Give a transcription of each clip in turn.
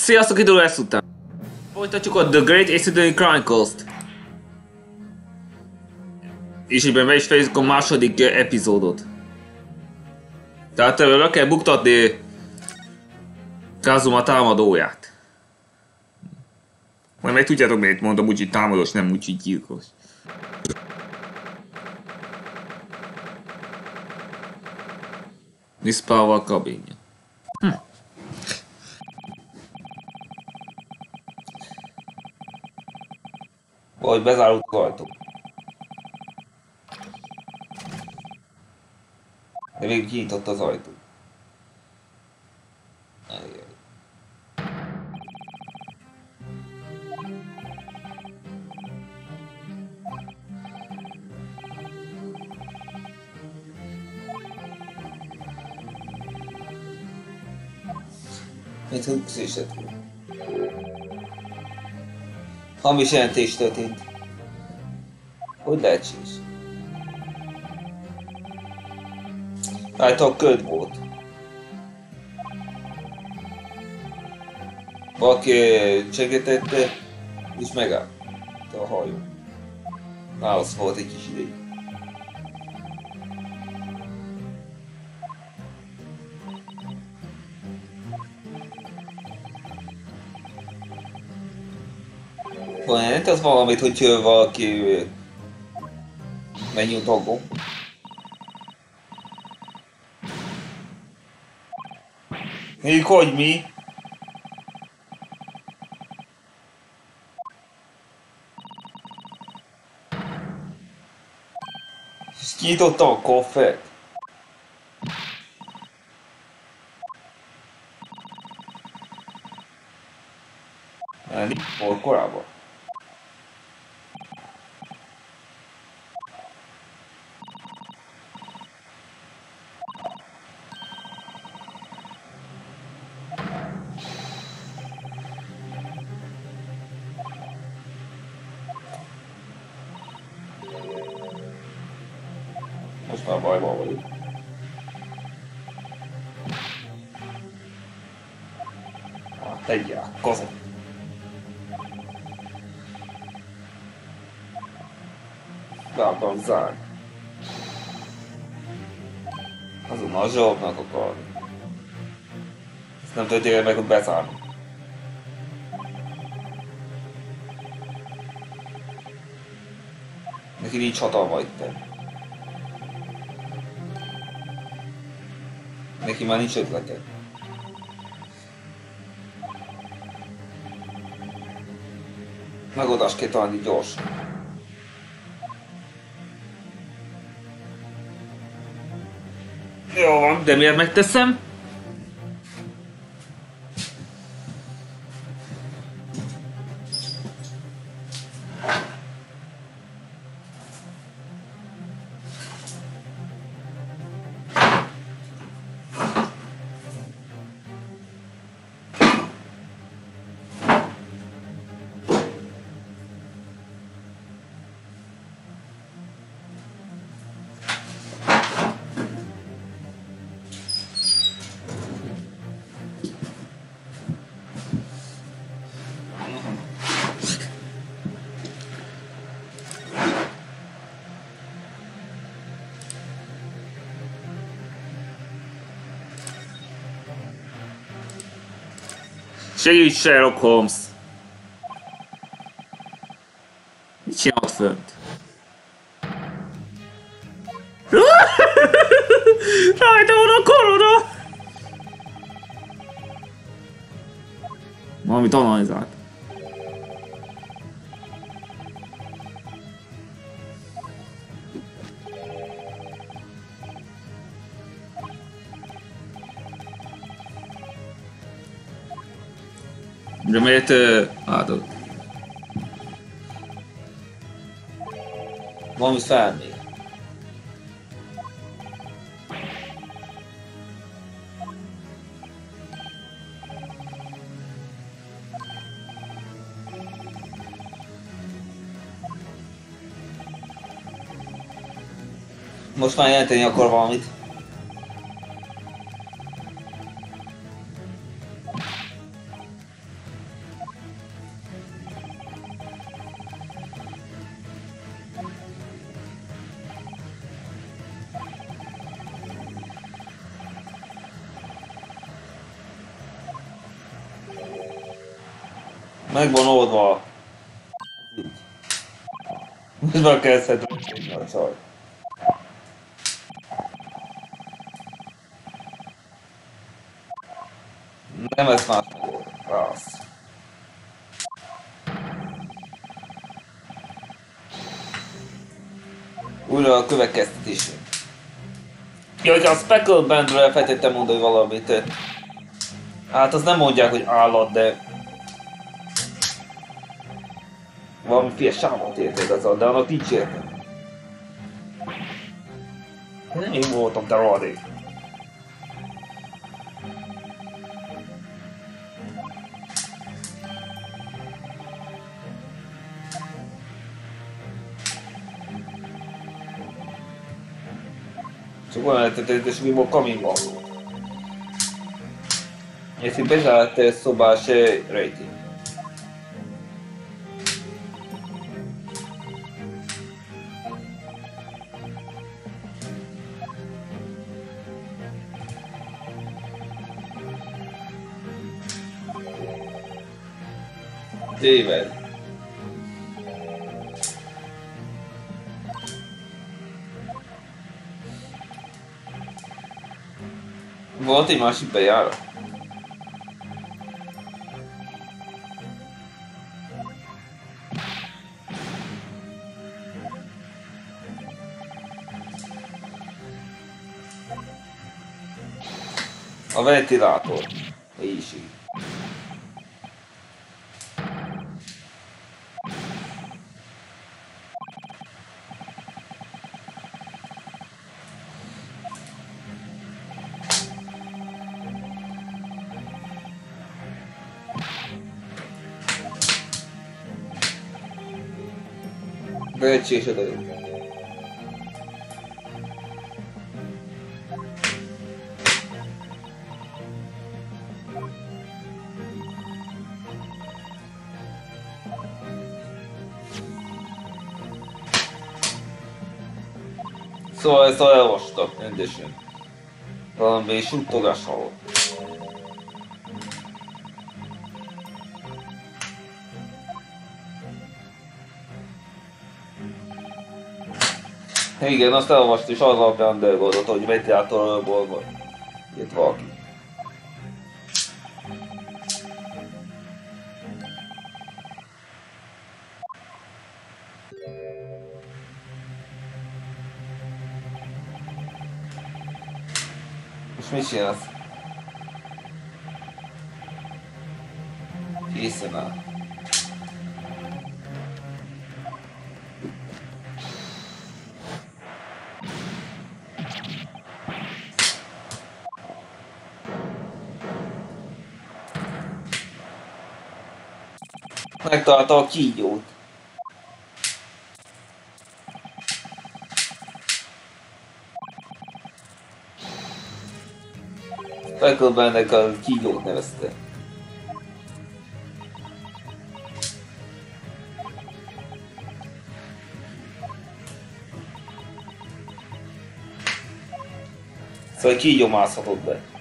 Sziasztok, idő lesz után. Folytatjuk a The Great Ace Chronicles-t. És így be is fejezzük a második eh, epizódot. Tehát eh, le kell buktatni Kazuma támadóját. Majd meg tudjátok miért mondom, úgyhogy támadós, nem úgyhogy gyilkos. Niszpával kabinja. Hm. Vagy bezárult az ajtó. De végül kinyitott az ajtó. Ajjaj. Mint húzás lett volna. Hamis jelentés történt. Hogy lehetséges? Által köd volt. Valaki segítette, és megállt a hajó. Nálasz volt egy kis ideig. Van jelent az valamit, hogy valaki mennyi tagom. Még hogy mi? És kinyitottam a koffert. Nem, volt korábban. Tudja meg, hogy bezárni. Neki nincs hatalma itt. Neki már nincs ötlete. Megoldást kell találni gyorsan. Jó van, de miért megteszem? Segíts Sherlock Holmes! Mit csinálod fönt? Rajta van a korona! Valamit analizált. De miért uh, átad? Valami felmér. Most már jelenteni akar valamit. Meg van oldva. Most már kezdhet a csaj. Nem ez már Rossz. Újra a következtetés. Ja, hogy a Speckle Bandről elfelejtettem mondani valamit. Hát azt nem mondják, hogy állat, de... Valami fél sávot érted az de annak nincs értem. Nem én voltam, te rohadék. Sicuramente decidimos camino. E si pesate sobasze rating. David. Volt egy másik bejárat? A Becsésed a Szóval ezt elolvastak rendesen. Valami suttogás hallott. Igen, azt elolvast, és az alapján dolgozott, hogy mediátorból jött valaki. Most mit csinálsz? Készen áll. Megtalálta a kígyót. Fekelbennek a kígyót nevezte. Szóval kígyó mászhatott be.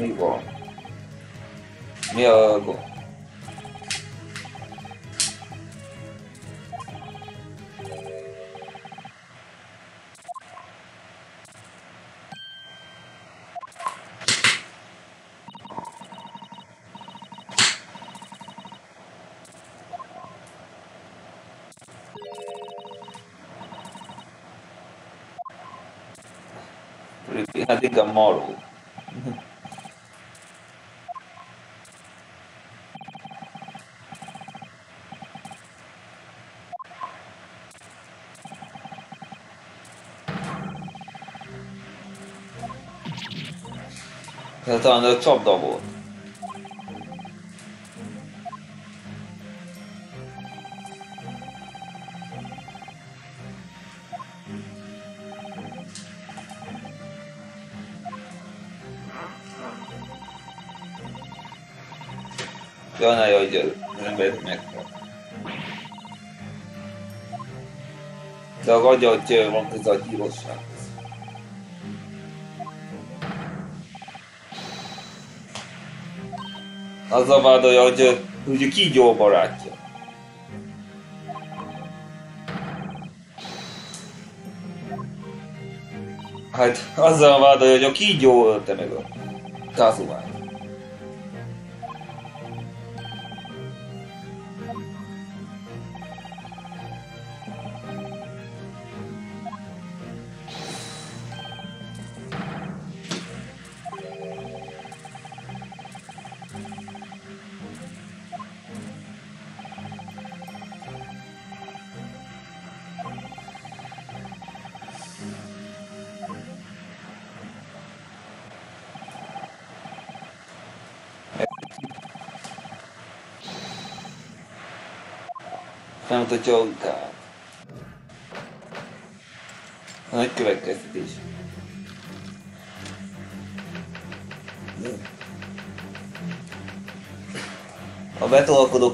Mi van? Mi a gond? Hát Ez talán a csapda volt. Ja, ne jöjj, az ember meg. De a gagyat van közel a gyilkosság. Azzal vádolja, hogy, hogy kígyó barátja. Hát azzal vádolja, hogy a kígyó ölte meg a Kazumát. Felmutatja a utát. A nagy következtetés. A betolkodó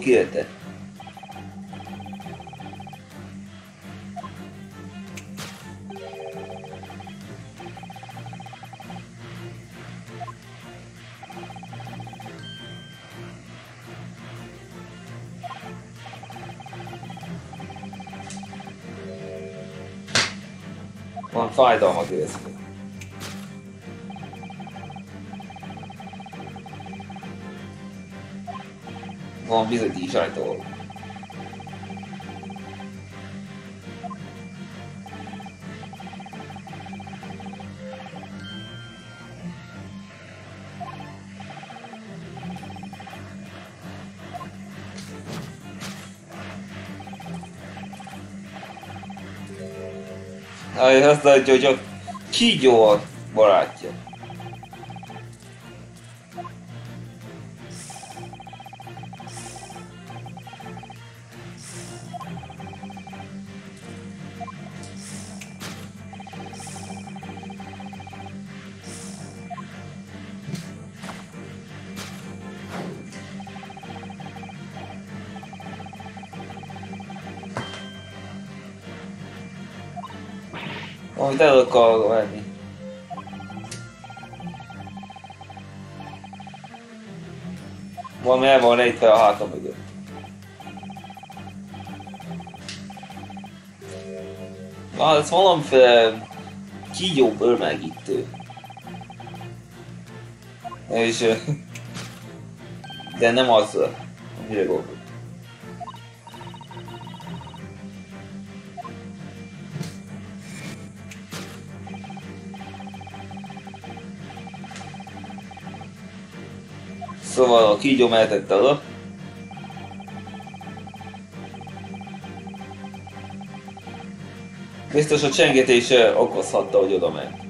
한번사이드한번드리겠습니 다. 우 선. látja, hogy a kígyó a barátja. Venni. Valami el van rejtve a hátam mögött. Ah, ez valamiféle kígyó bőrmegítő. És... De nem az, amire gondolok. Szóval a kígyó mehetett oda. Biztos a csengetése okozhatta, hogy oda ment.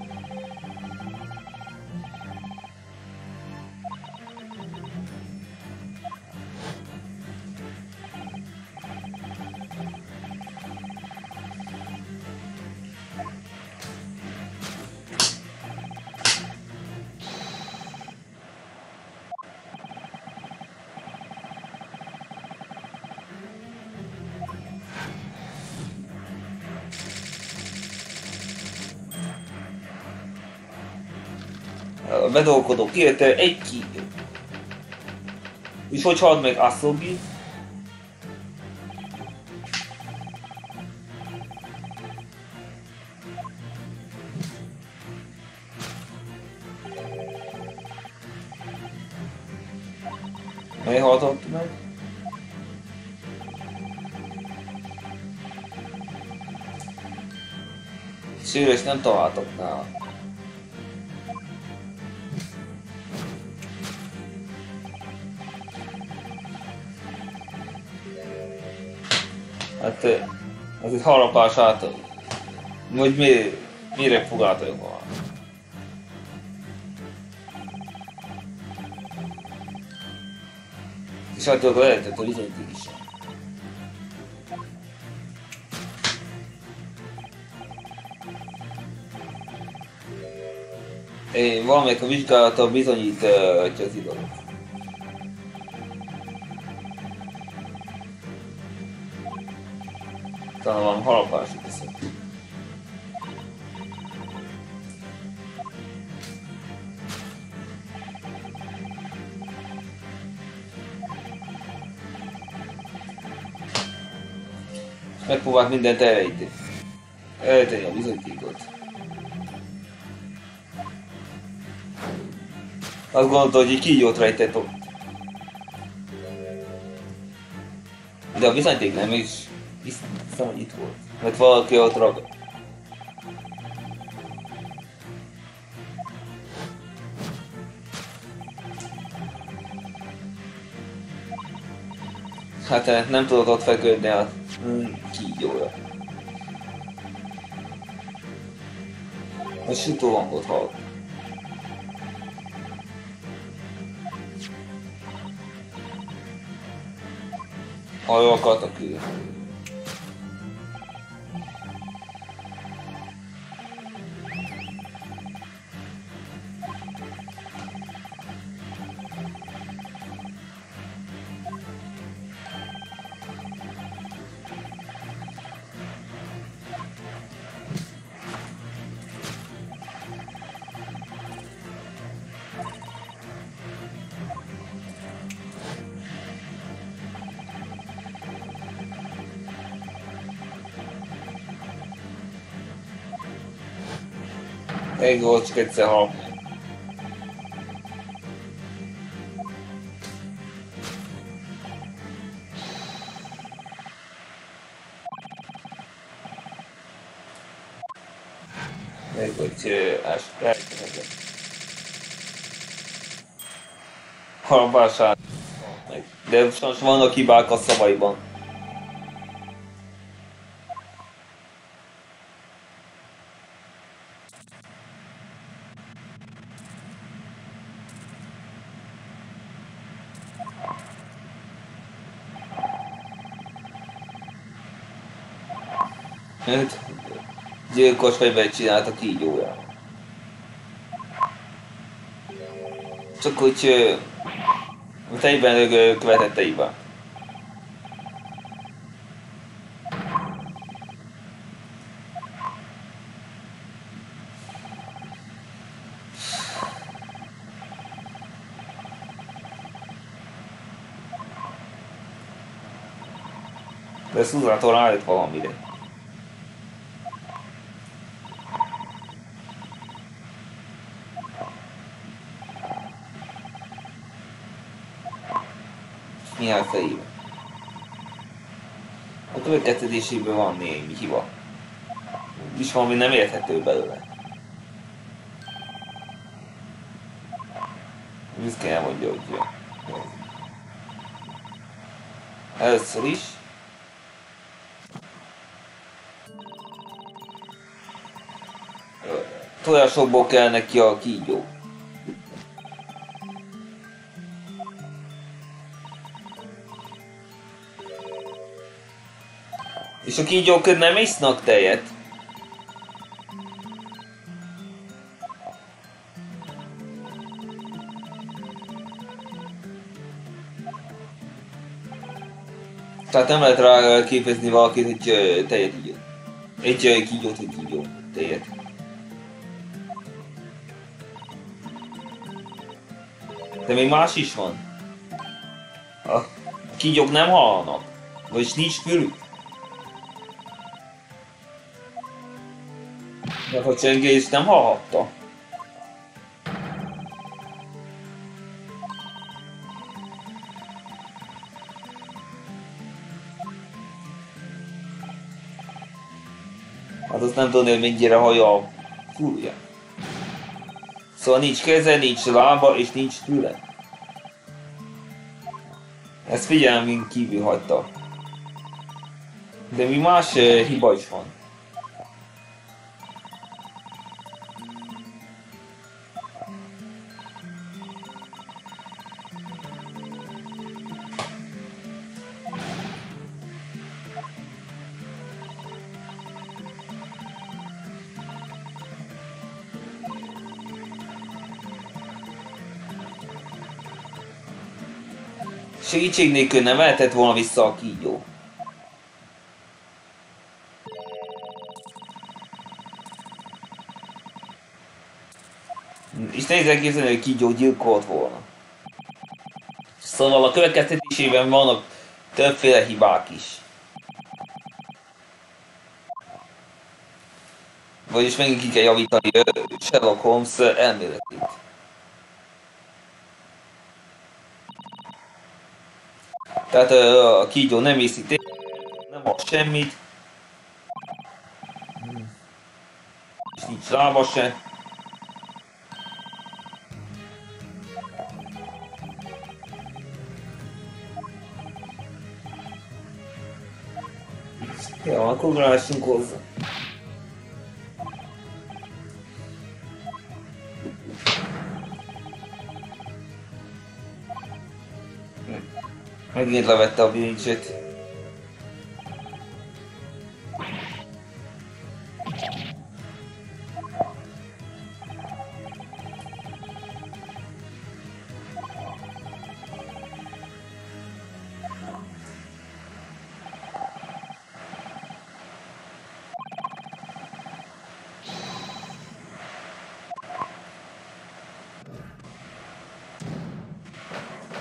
Bedolgodó kiérte egy kígyó. És hogy halt meg Asobi? Mely haltott meg? Szűrös nem találtak nála. Ez egy harapás át, hogy mi, mire fogáltak van. És attól lehetett, hogy izenti is. Én valamelyik a vizsgálata bizonyítja az igazat. talán valami halapást teszek. Megpróbált mindent elrejteni. Elrejteni a bizonyítékot. Azt gondolta, hogy így kígyót rejtett ott. De a bizonyíték nem is hiszem, hogy itt volt. Mert valaki ott ragad. Hát nem tudod ott feküdni a kígyóra. A sütó hangot hall. Hajókat a kül. Egy volt, csak egyszer hal. Egy volt, elkezdett. Halvását. De most vannak hibák a szavaiban. Hát, gyilkos fegyvert csinált a kígyója. Csak úgy a fejben követette hibát. De Susan-tól rájött valamire. Néhány fejében. A következtetésében van némi hiba. És valami nem érthető belőle. Ezt kell mondja, hogy Először is tojásokból kell neki a kígyó. És a kígyók nem isznak tejet. Tehát nem lehet rá képezni valakit, hogy tejet így. Egy kígyót, hogy kígyó tejet. De még más is van. A kígyók nem halnak. Vagyis nincs fülük. Mert a csengés nem hallhatta. Hát azt nem tudni, hogy mennyire hallja a fúrja. Szóval nincs keze, nincs lába és nincs füle. Ezt figyelmünk kívül hagyta. De mi más uh, hiba is van. segítség nélkül nem lehetett volna vissza a kígyó. És nehéz elképzelni, hogy kígyó gyilkolt volna. Szóval a következtetésében vannak többféle hibák is. Vagyis megint ki kell javítani Sherlock Holmes elméletét. Tehát a kígyó nem viszi nem ad semmit. És nincs lába se. Ja, akkor lássunk hozzá. Megint levette a bilincsét.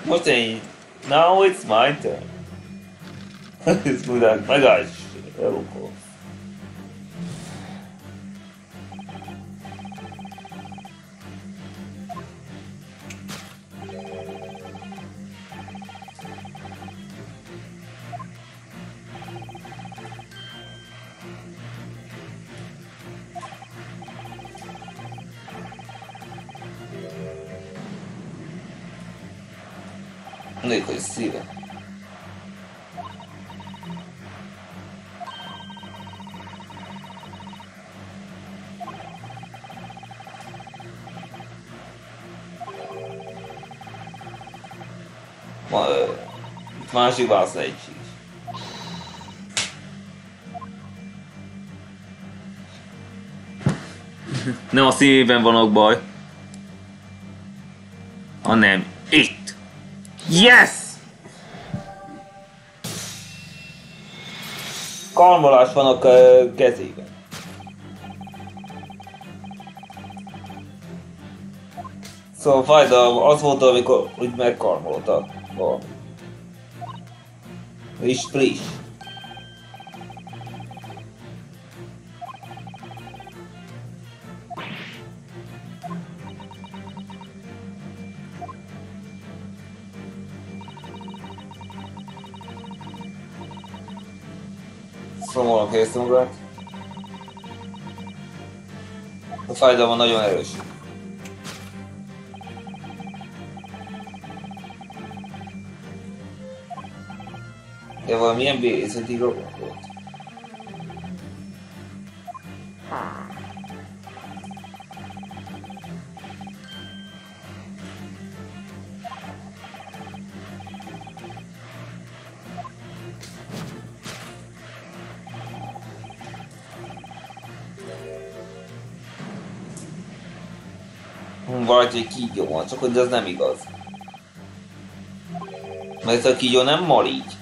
Most én Now it's my turn. it's Buddha. My gosh. Itt másik válasz egy is. Nem a szívében van a baj, hanem itt. Yes! Kalmolás van a kezében. Szóval fájdalom az volt, amikor úgy megkarmolta valami. És friss. Szomorúan helyeztem magát. A fájdalma nagyon erős. De valamilyen bérészeti robot volt. Vagy egy kígyó van, csak hogy ez nem igaz. Mert a kígyó nem mal így.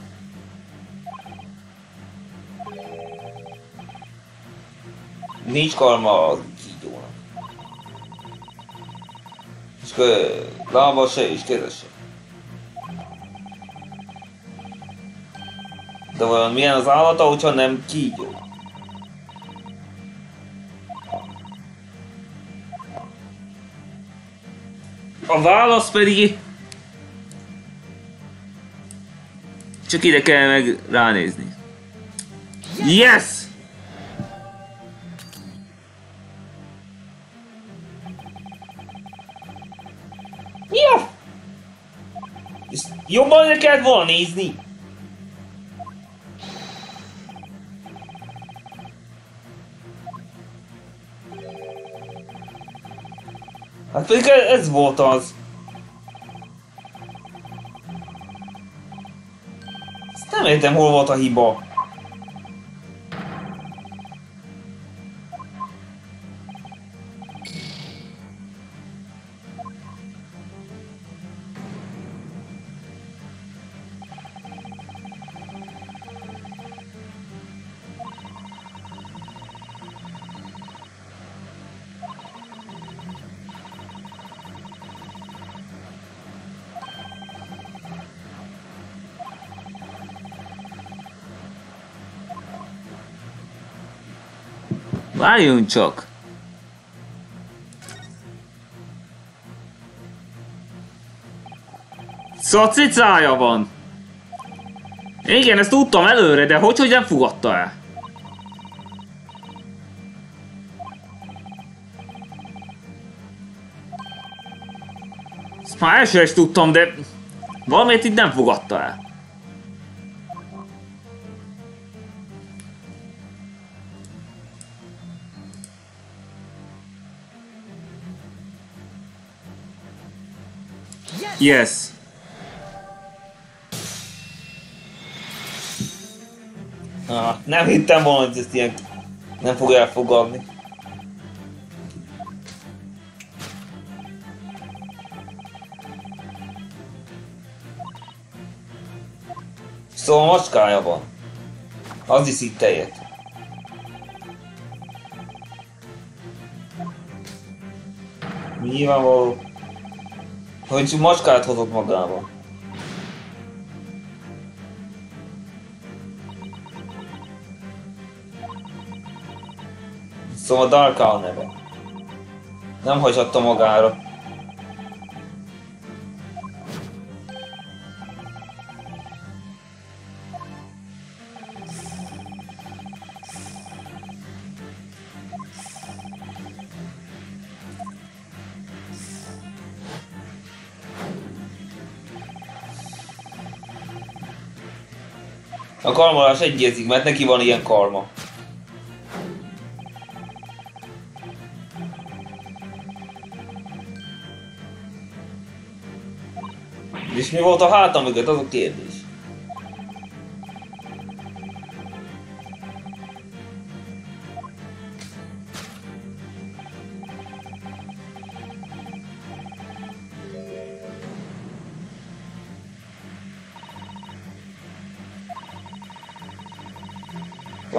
Nincs karma a kígyónak. És kö, lába se, és keze. De vajon milyen az állata, hogyha nem kígyó? A válasz pedig... Csak ide kell meg ránézni. Yes! Jobban le kellett volna nézni. Hát pedig ez volt az. Ezt nem értem, hol volt a hiba. Várjunk csak! Szacicája van! Igen, ezt tudtam előre, de hogy, hogy nem fogadta el? Ezt már elsőre is tudtam, de valamit itt nem fogadta el. Yes. Ah, nem hittem volna, hogy ezt ilyen nem fog elfogadni. Szóval macskája van. Az is itt tejet. Nyilvánvaló, hogy macskát hozott magával. Szóval Dark Owl neve. Nem hagyhatta magára. A karmolás egyérzik, mert neki van ilyen karma. És mi volt a hátam mögött, az a kérdés.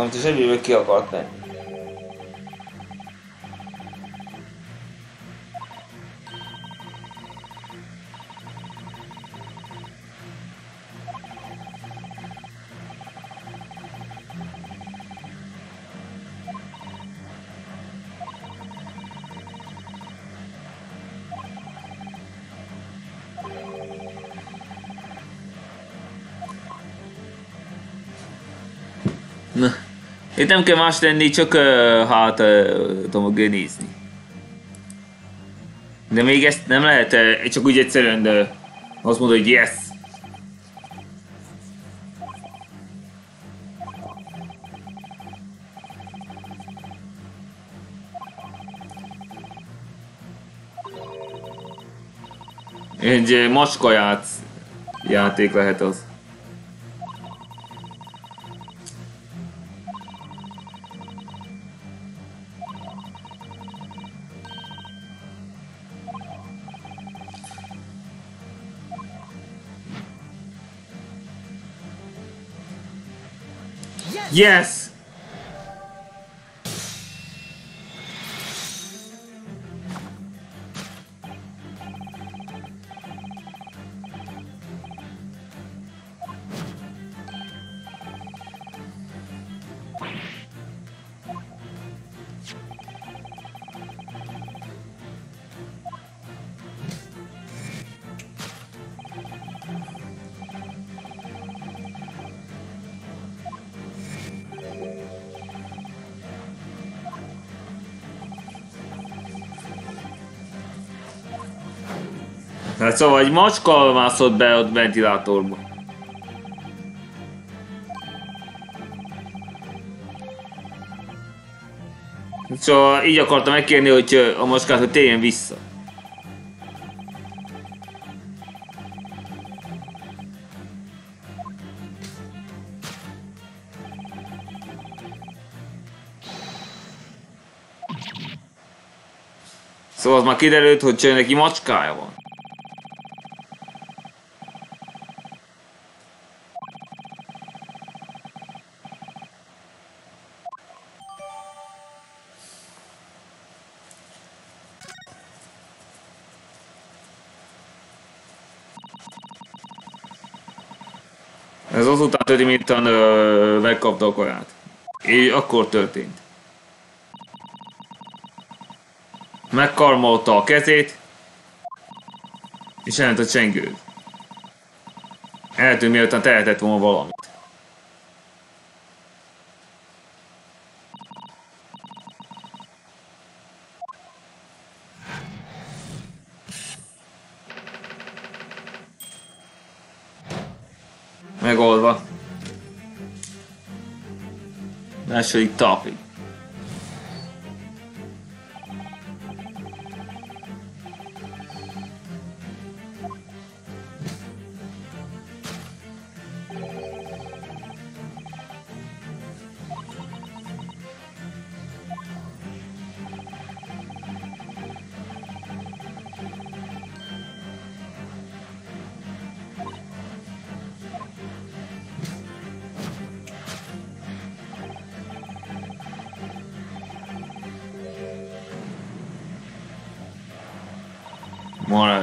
Valamit is egyből ki akart menni. Itt nem kell más tenni, csak hát tudom génizni. De még ezt nem lehet, csak úgy egyszerűen de azt mondod, hogy yes. Egy macska játék lehet az. Yes! Hát szóval egy macska mászott be ott ventilátorba. Szóval így akartam megkérni, hogy a macskát, hogy térjen vissza. Szóval az már kiderült, hogy neki macskája van. történik, miután ö, megkapta a karát. És akkor történt. Megkarmolta a kezét, és elment a csengőt. Eltűnt, miután tehetett volna valami. Második topic.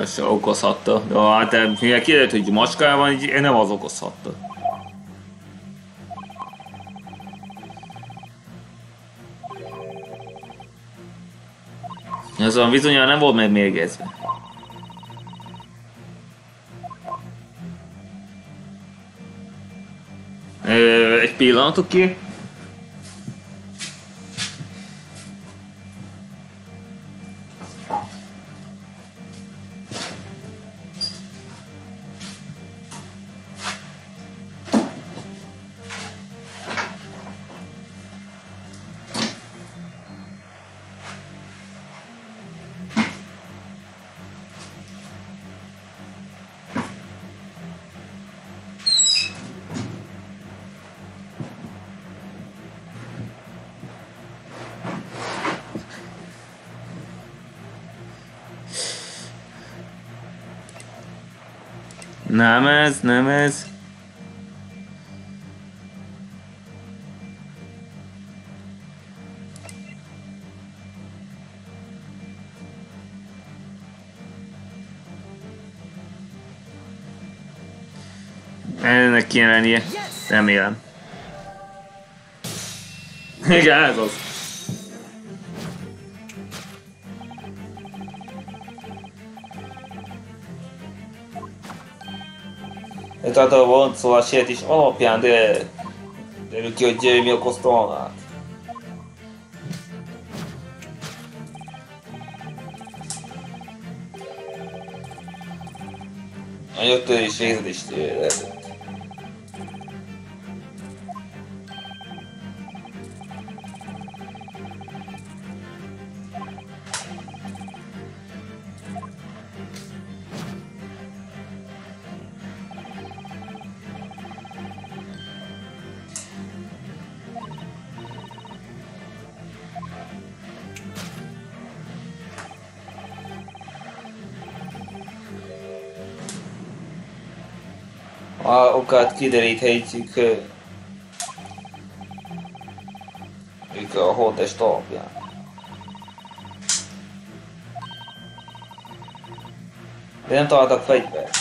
Se okozhatta. De hát mivel kiderült, hogy macskája van, így nem az okozhatta. Azon bizonyára nem volt meg mérgezve. Egy pillanatok. Nem ez, nem ez. Ennek kéne lennie. Remélem. Igen, ez az. Tehát a volt szó a sértés alapján, de derül ki, hogy mi okozta. A jöttő is végzett is lehetett. A okát kideríthetjük ők a holtest alapján. De nem találtak fegyvert.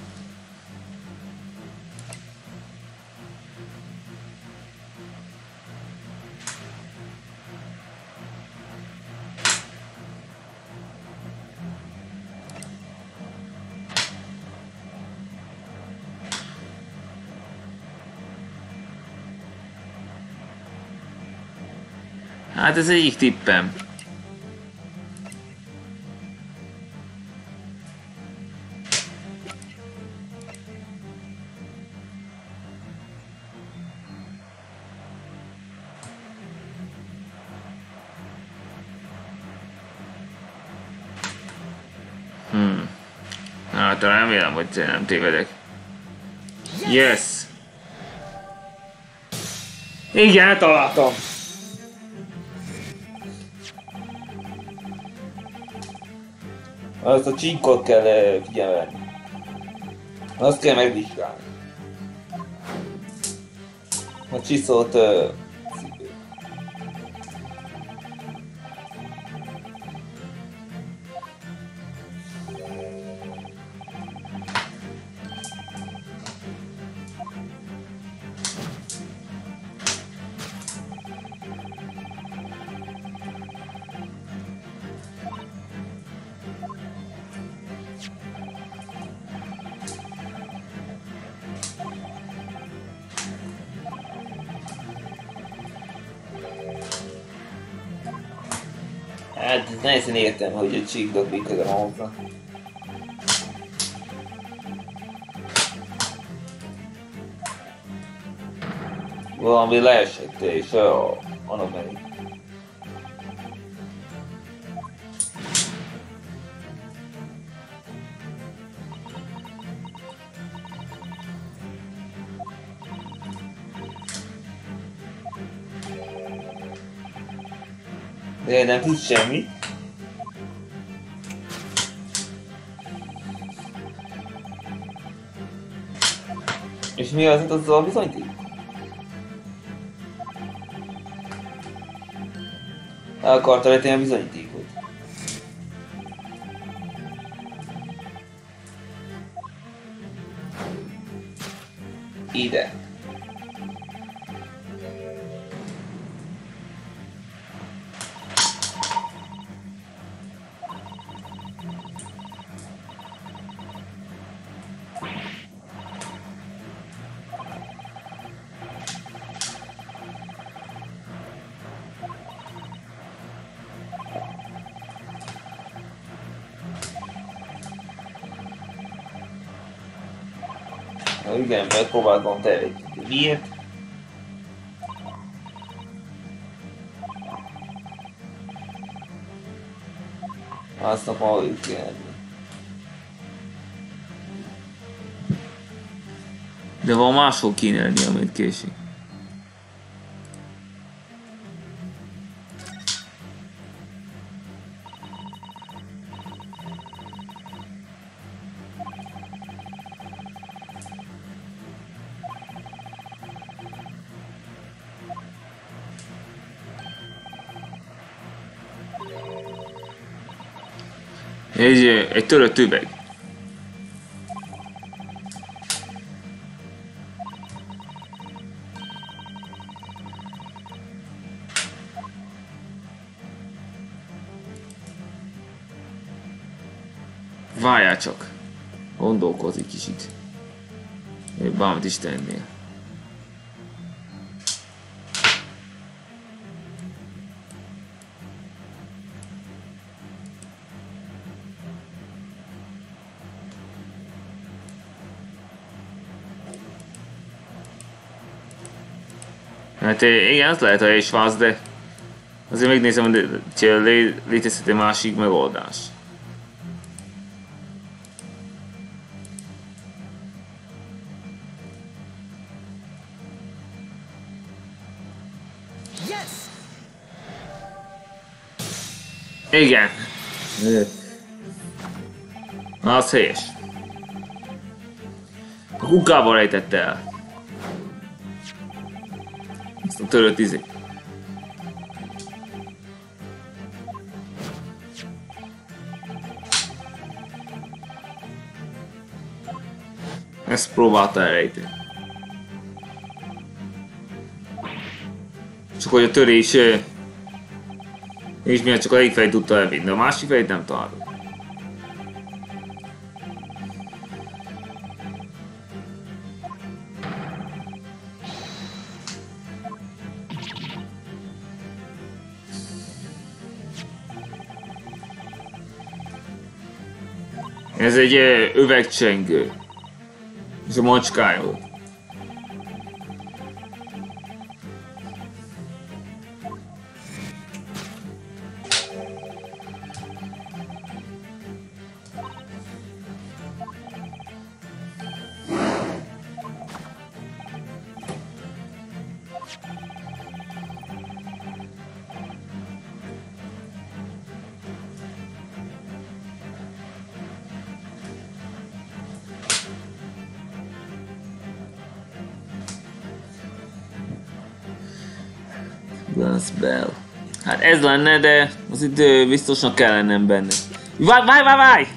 Hát ez egyik tippem. Hmm. Hát remélem, hogy nem tévedek. Yes! Igen, eltaláltam! Azt a csinkot kell eh, figyelni. Azt kell megvizsgálni. A csiszót... értem, hogy a mi köze van hozzá. Valami leesett és a anomali. De nem tud semmi. És mi az, az a bizonyíték? El akarta vetni a bizonyítékot. Ide. Na igen, megpróbáltam terjeszteni. Miért? Azt a kell. De van máshol kéne lenni, amit késik. Egy, törött üveg. Várjál csak. Gondolkozik kicsit. Bármit is tennél. Hát igen, az lehet, hogy is vász, de azért megnézem, hogy lé, létezhet egy másik megoldás. Igen. Az helyes. A kukába rejtette el. A törött izé. Ezt próbálta elrejteni. Csak hogy a törés és miért csak egyik fejt tudta elvinni, a másik fejt nem találta. Ez egy üvegcsengő. És a macskája ez lenne, de az ö, biztosnak kell lennem benne. Várj, várj, várj, várj!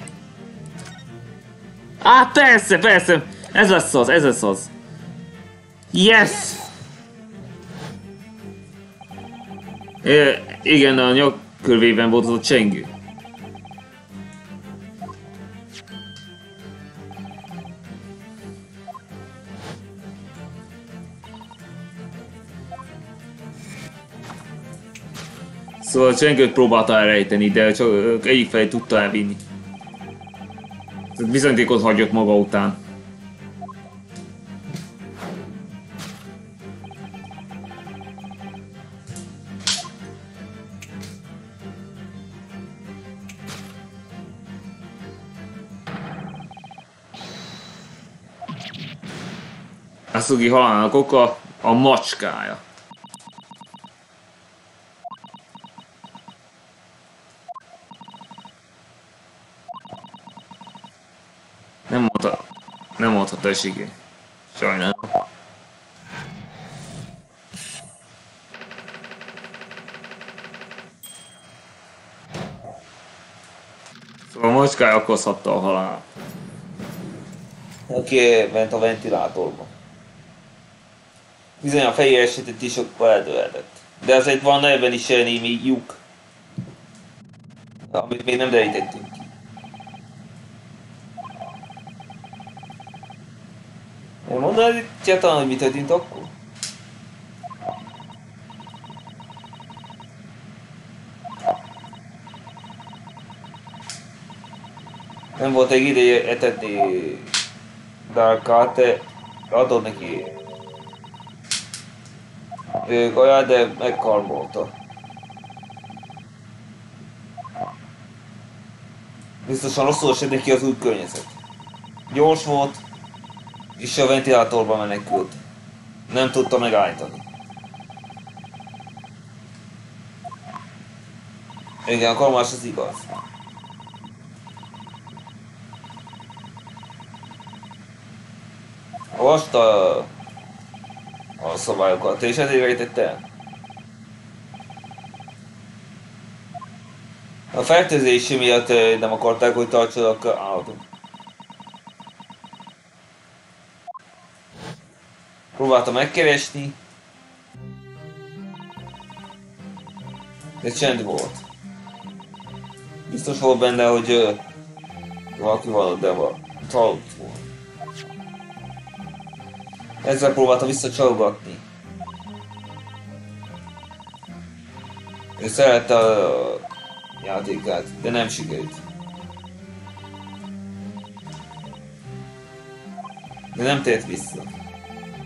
Á, persze, persze! Ez lesz az, ez lesz az. Yes! É, igen, a nyakkörvében volt az a csengő. Szóval csengőt próbálta elrejteni, de csak egyik felé tudta elvinni. Bizonyítékot hagyott maga után. Asugi halálának oka a macskája. Nem mondta, mondhatta Shige. Sajnálom. Szóval a macskája okozhatta a halált. aki ment a ventilátorba. Bizony a fehér esetet is sokkal eldőlhetett. De azért van ebben is némi lyuk. Amit még nem derítettünk ki. Nem mondanád hogy egyáltalán, hogy mi történt akkor? Nem volt egy ideje etetni Darkát, te adod neki ő kaját, de megkarmolta. Biztosan rosszul esett neki az új környezet. Gyors volt, és a ventilátorba menekült. Nem tudta megállítani. Igen, a karmás az igaz. Olvasta a szabályokat, és ezért rejtette el. A fertőzési miatt nem akarták, hogy tartsanak állatot. Próbálta megkeresni, de csend volt. Biztos volt benne, hogy ö, valaki van, de van. Volt. Ezzel próbálta visszacsalogatni. Ő szerette a játékát, de nem sikerült. De nem tért vissza.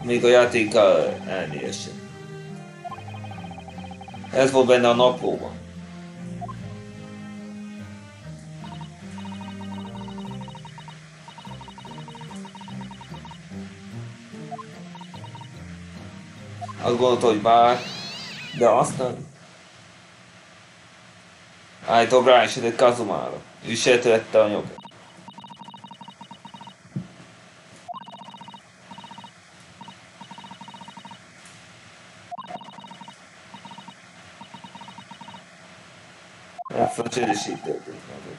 Még a játékkal elnézse. Ez volt benne a naplóban. Azt gondolta, hogy bár, de aztán állítólag ráesedett Kazumára. Ő sejtette a nyomát. Ja, szóval is így történt. meg.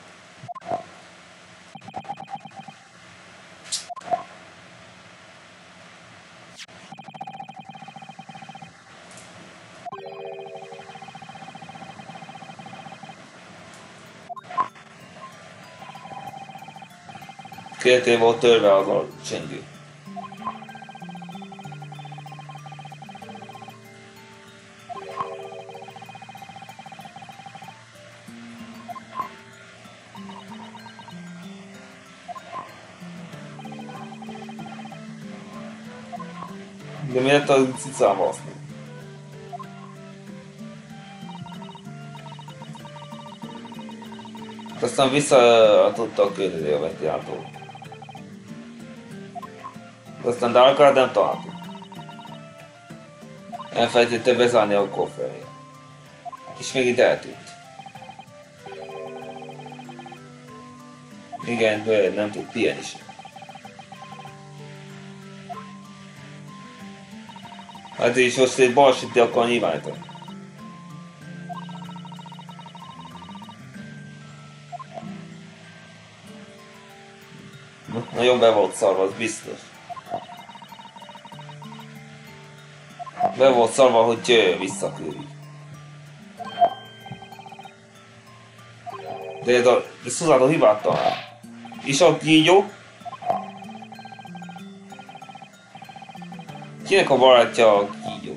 Két év volt törve az a csengő. De miért a cicába azt? Aztán vissza tudtak küldeni a ventilátor. Aztán Darkard nem találtuk. Elfelejtette bezárni a kofferét. És még itt eltűnt. Igen, nem tud pihenni sem. Hát és most egy balsüti akar nyilvánítani. Nagyon be volt szarva, az biztos. Be volt szarva, hogy jöjjön, visszaküldik. De ez a, de Szuzánó hibát talál. És a kígyó, Kinek a barátja a kígyó?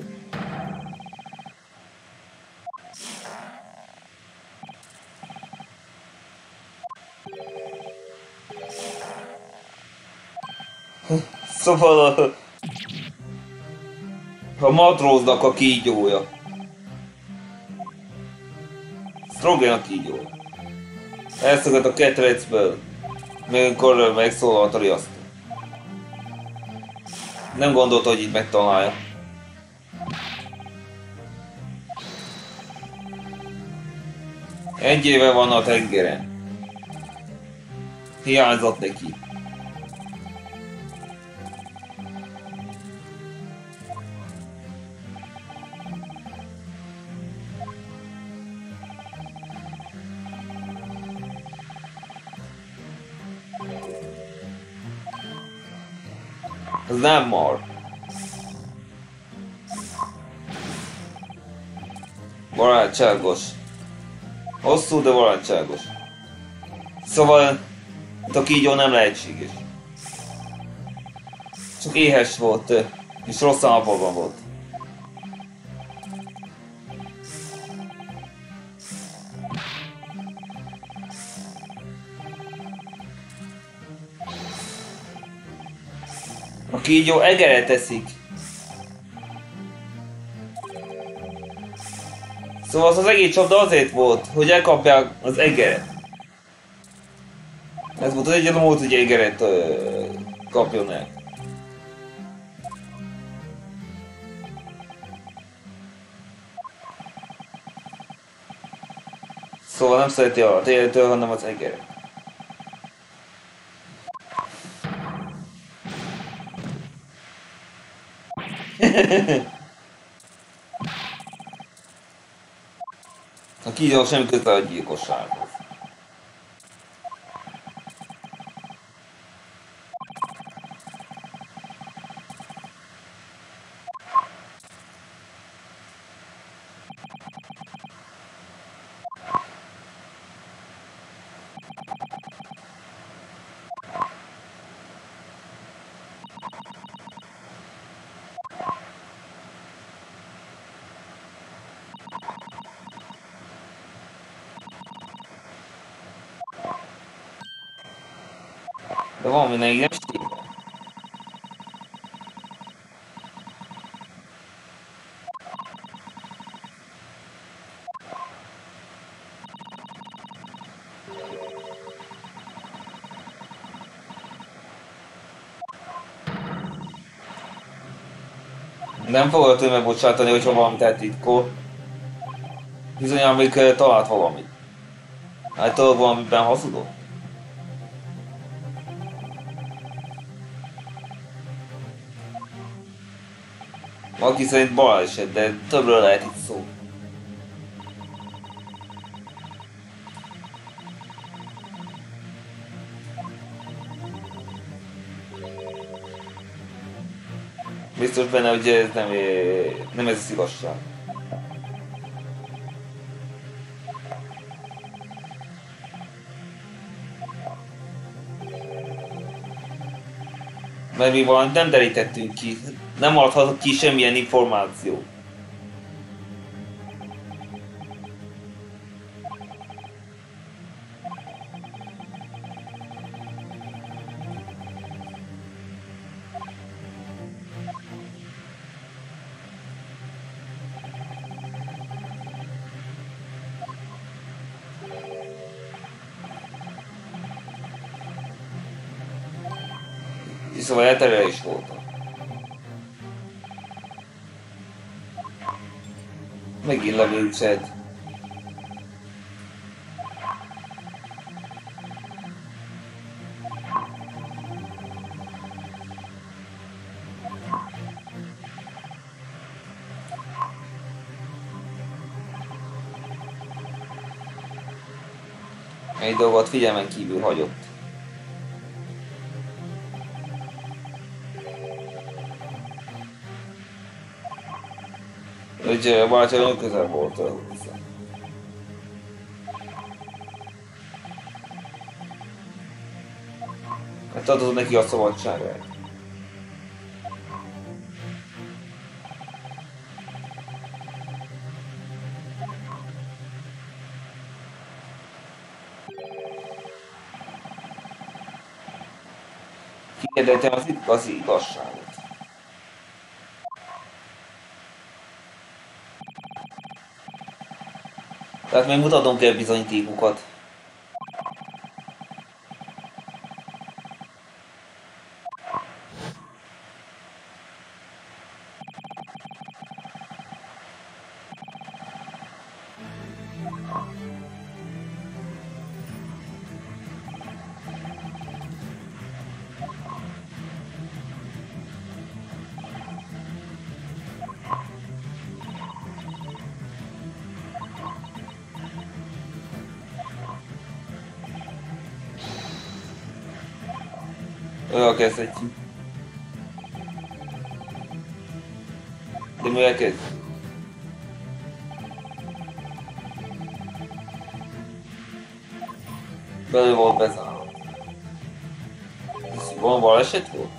Szóval a, a matróznak a kígyója. Strogen a kígyó. Elszakadt a ketrecből, még amikor megszólalt a riasztó. Nem gondolta, hogy itt megtalálja. Egy éve van a tengeren. Hiányzott neki. Mar. Barátságos. Hosszú, de barátságos. Szóval a kígyó nem lehetséges. Csak éhes volt, és rossz állapotban volt. Kígyó egeret eszik. Szóval az, az egész csapda azért volt, hogy elkapják az egeret. Ez volt az egyetlen mód, hogy egeret ö, kapjon el. Szóval nem szereti a tényleg, hanem az egeret. A kígyó semmi köze a gyilkossághoz. Valami még nem stimmel. Nem fogod tőle megbocsátani, hogyha valamit eltitkol. Bizonyára még eh, talált valamit. Hát tudod valamiben hazudott? Aki szerint baleset, de többről lehet itt szó. Biztos benne, hogy ez nem, nem ez az igazság. Mert mi valamit nem derítettünk ki, nem adhatott ki semmilyen információ. Megint levőcsed. Egy dolgot figyelmen kívül hagyott. Ö, valahogy nagyon közel volt hozzá. Hát adod neki a szabadságát. Kérdetem az igazi igazságot. Tehát még mutatom kell bizonyítékokat. Olyan kezdhetjük. De mivel kezd? Belül volt bezárva. Ez Van baleset volt?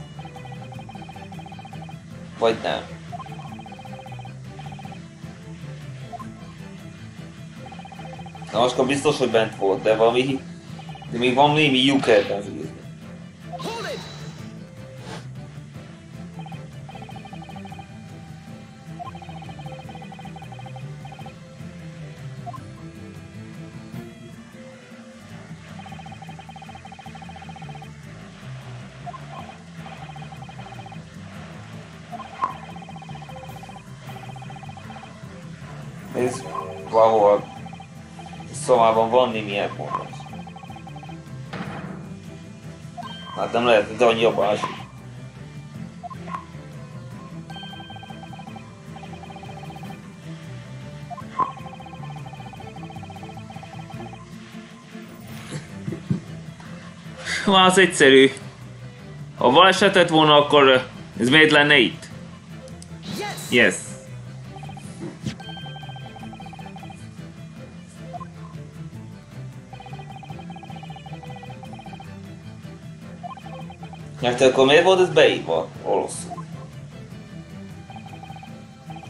Vagy nem? Na most biztos, hogy bent volt, de valami... De még van némi lyuk ebben az szomában van némi elmondás. Hát nem lehet, de annyi jobban esik. Már az egyszerű. Ha balesetet volna, akkor ez miért lenne itt? Yes! Yes. Hát akkor miért volt ez beírva oroszul?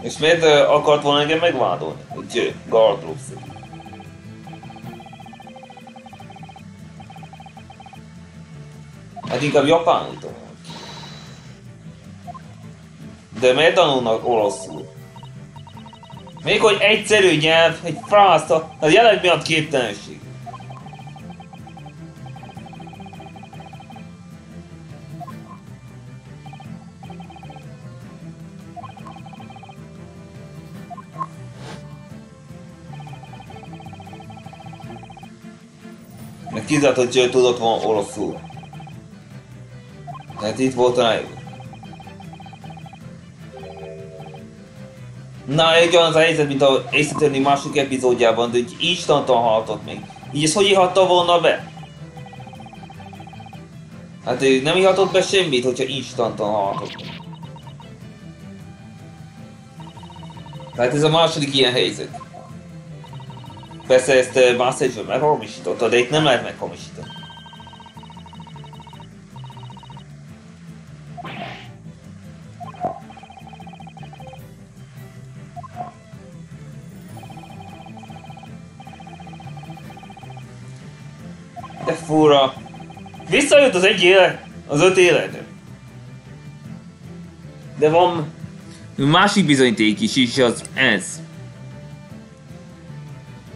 És miért akart volna engem megvádolni? Hogy ő, Gardlux. Hát inkább japánul tudom. De miért tanulnak oroszul? Még hogy egyszerű nyelv, egy frászt, az jelenleg miatt képtelenség. Meg kizárt, hogy ő tudott volna oroszul. Tehát itt volt a. Na, egy olyan az a helyzet, mint a Ace másik epizódjában, de hogy instantan haltott még. Így ezt hogy ihatta volna be? Hát ő nem ihatott be semmit, hogyha instantan haltott. Tehát ez a második ilyen helyzet. Persze ezt Master meghamisította, de itt nem lehet meghamisítani. De fura. Visszajött az egy élet, az öt élet. De van... Másik bizonyíték is, is az ez.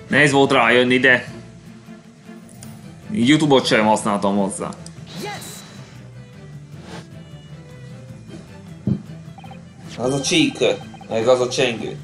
Nehéz volt rájönni, de... Youtube-ot sem használtam hozzá. Az a csík, meg az a csengő.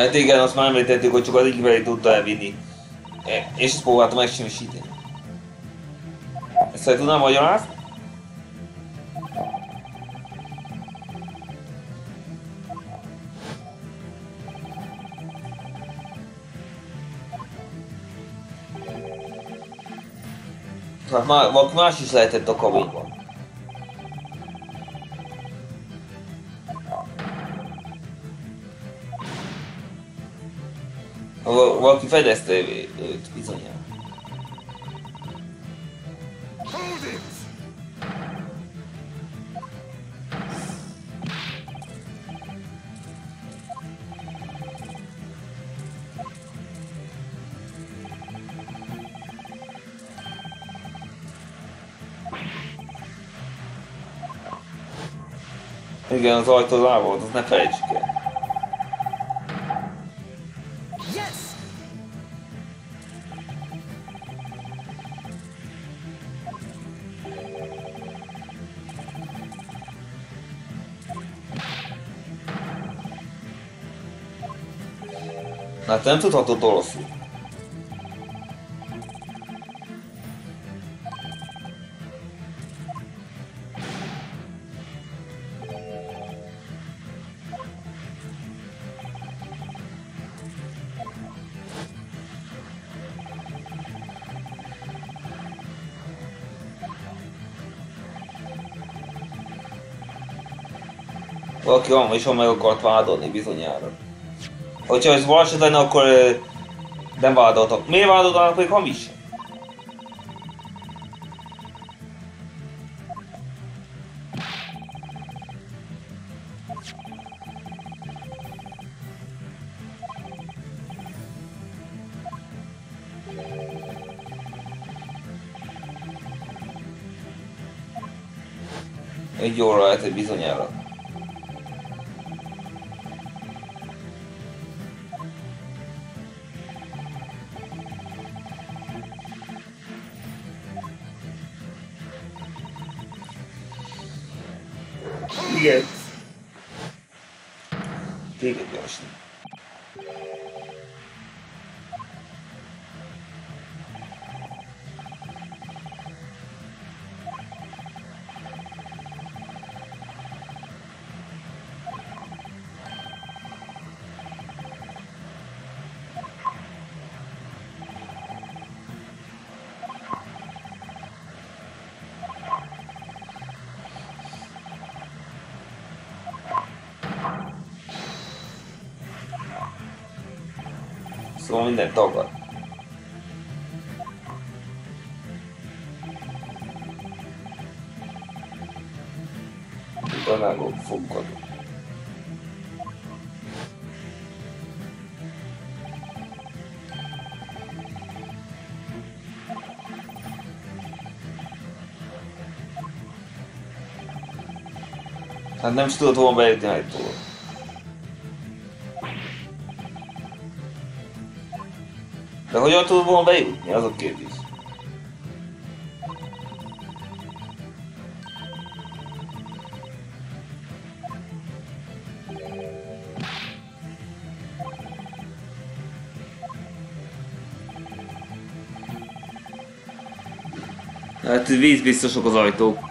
Hát igen, azt már említettük, hogy csak az igveri tudta elvinni. E, És ezt próbáltam megsemmisíteni. Ezt el tudnám magyarázni? Hát már, más is lehetett a kabinban. Fedezte őt bizonyára. Igen, az ajtó rá volt, azt ne felejtsük el. Te nem tudhatod oroszul. Valaki van, és meg akart vádolni bizonyára. Hogyha ez baleset lenne, akkor nem vádoltak. Miért vádoltanak még hamis? Egy óra lehet, hogy bizonyára. りあえず手入れてほしい Szóval minden tagad. Tanágok fogad. Hát nem is tudod hova bejutni ajtóba. De hogyan tudod volna bejutni? Az a kérdés. Hát vízbiztosok az ajtók.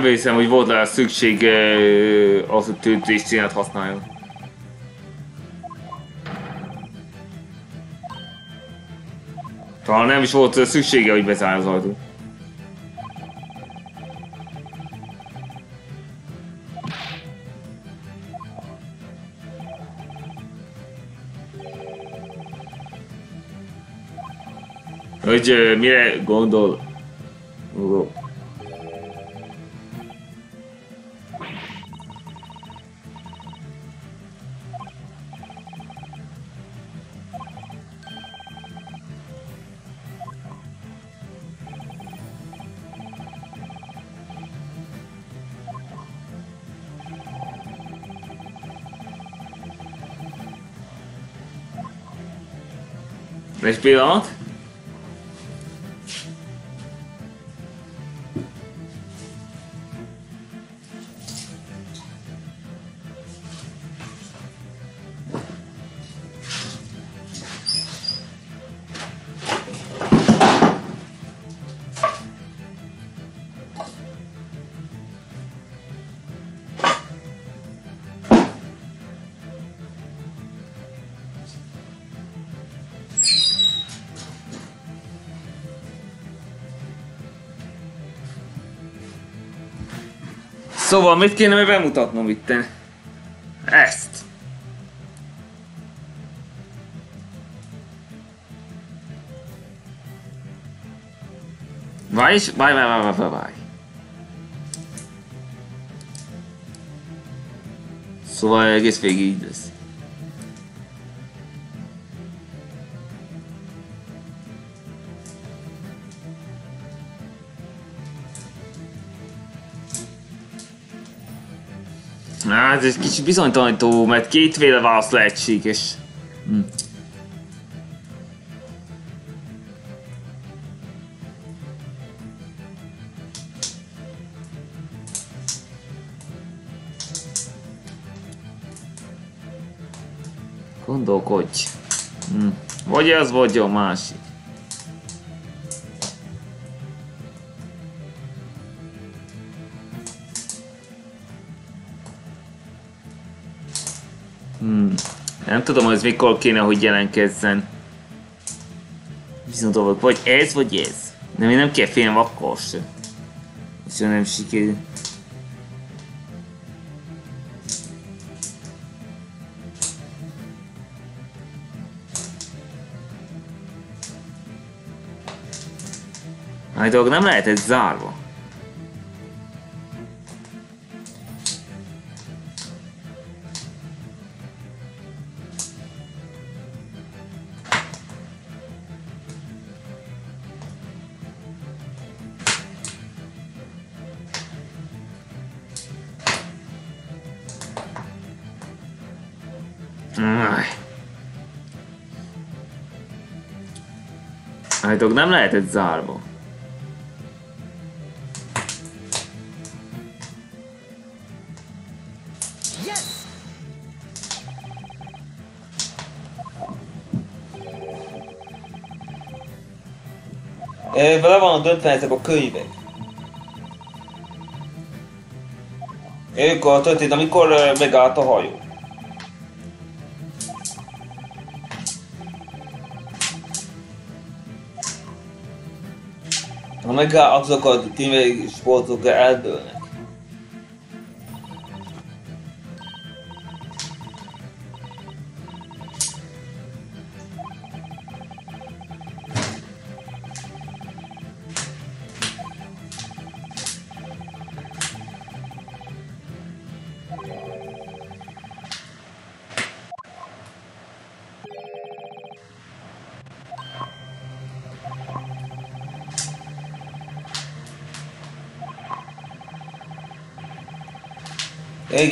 Nem hiszem, hogy volt rá szükség az, hogy tűntés cínet használjon. Talán nem is volt szüksége, hogy bezárja az ajtót. Hogy mire gondol? Pillanat. Szóval mit kéne bemutatnom itt? Ezt. Várj, is- várj, várj, várj, várj, várj. Szóval egész végig így lesz. Hát ez kicsit bizonytalanító, mert kétféle válasz lehetséges. Hm. Gondolkodj. Hm. Vagy ez, vagy a másik. Nem tudom, hogy mikor kéne, hogy jelentkezzen. Viszont dolgok, vagy ez, vagy ez. De még nem kell félnem akkor se. És nem sikerül. Dolog nem lehet ez zárva. Dolog nem lehetett zárva. Vele van a döntve ezek a könyvek. Ők a történet, amikor megállt a hajó. وما قاعد عطسه كود تيمي سبورت وقاعد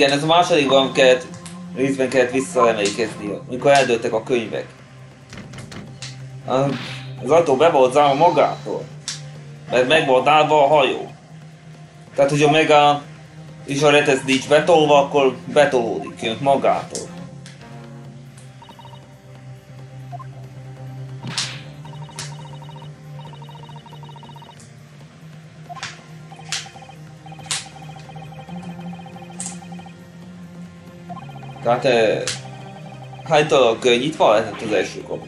Igen, ez a másodikban kellett, részben kellett visszaemlékezni, amikor eldőltek a könyvek. A- Az ajtó be volt zárva magától, mert meg volt állva a hajó. Tehát, hogyha megáll, és a retesz nincs betolva, akkor betolódik jön magától. Tehát eh, hánytalag eh, nyitva lehetett az első kapu.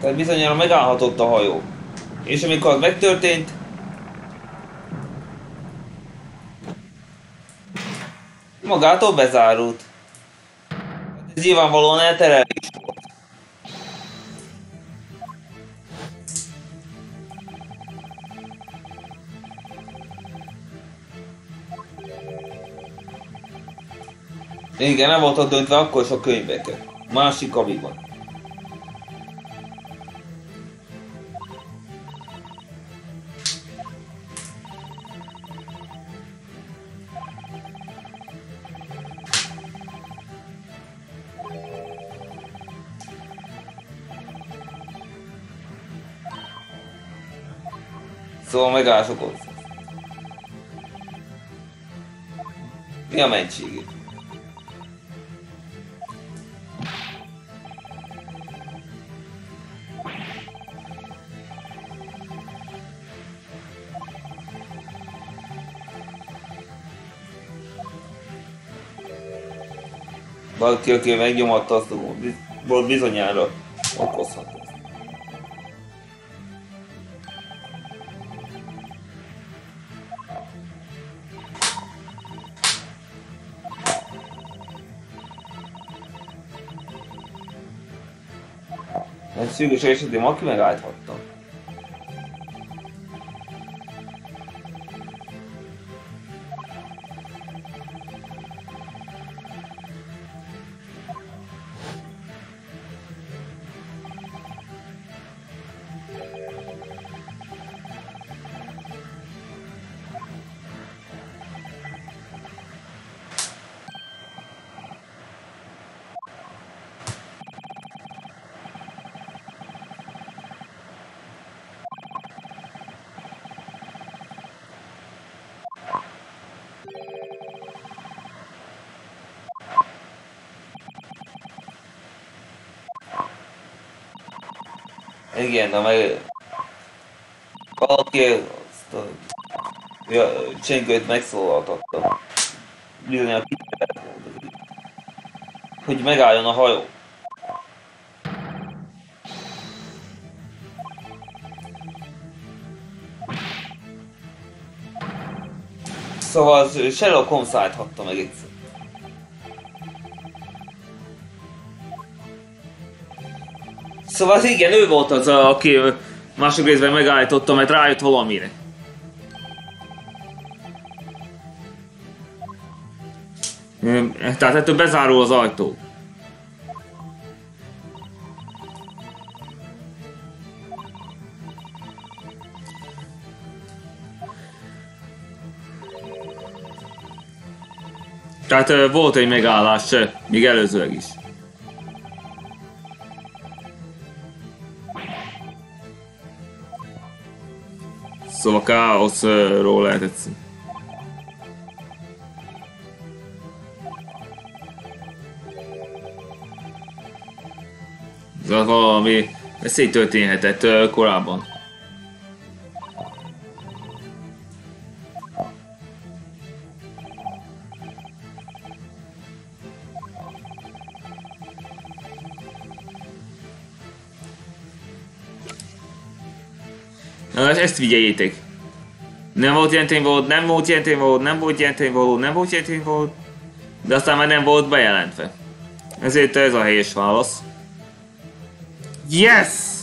Tehát bizonyára megállhatott a hajó. És amikor az megtörtént, magától bezárult. Ez nyilvánvalóan elterelés Rengene voltak döntve akkor is a könyveket. Másik aviban. Szóval megállsz a golfot. Mi a mentségét? Valaki, aki megnyomatta azt, bizonyára okozható. Egy szűkös esetén aki megállíthatta. Igen, meg... Valaki azt a... Ja, Csengőt megszólaltatta. A hogy megálljon a hajó. Szóval az Sherlock Holmes állíthatta meg egyszer. Szóval igen, ő volt az, aki ö, másik részben megállította, mert rájött valamire. Tehát ettől bezárul az ajtó. Tehát volt egy megállás, még előzőleg is. Káoszról lehetett. Szóval valami veszély történhetett korábban. Na, ezt figyeljétek. Nem volt ilyen tényvaló, nem volt ilyen tényvaló, nem volt ilyen tényvaló, nem volt ilyen tényvaló. De aztán már nem volt bejelentve. Ezért ez a helyes válasz. Yes!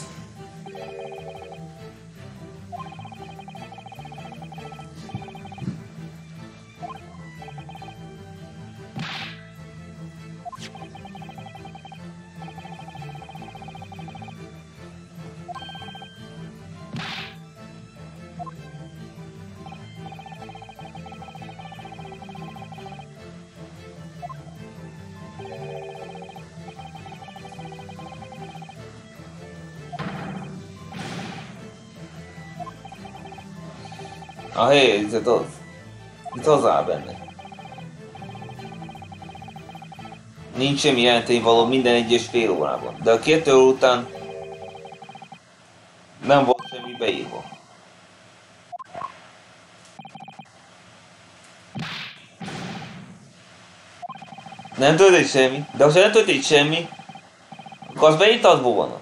A helyzet az. Itt az áll benne. Nincs semmi jelentényvaló minden egyes fél órában. De a két óra után nem volt semmi beírva. Nem történt semmi. De ha nem történt semmi, akkor azt beírtad volna.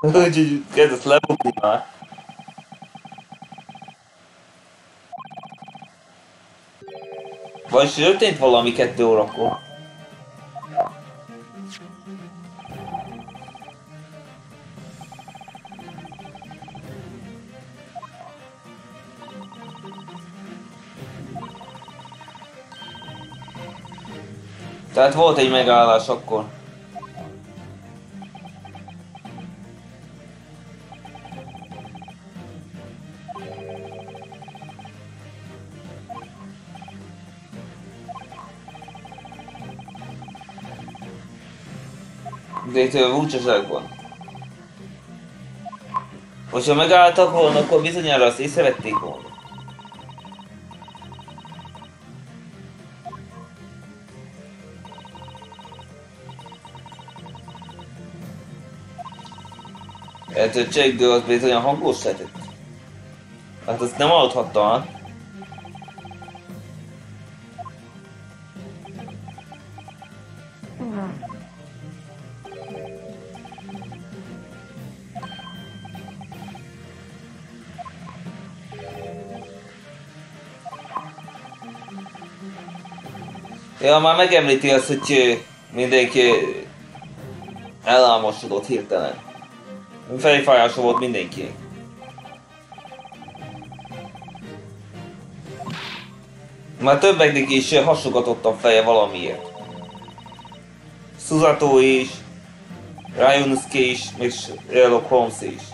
Úgyhogy kezdesz lebukni már. Vagy történt valami kettő órakor? Tehát volt egy megállás akkor. Ö, Vucsaságban. Hogyha megálltak volna, akkor bizonyára azt észrevették volna. Hát a Jack az bizony hangos lehetett. Hát azt nem aludhatta, ha? Ja, már megemlíti azt, hogy mindenki elálmosodott hirtelen. Fejfájása volt mindenki. Már többeknek is hasogatott a feje valamiért. Suzato is, Ryanuske is, és Sherlock Holmes is.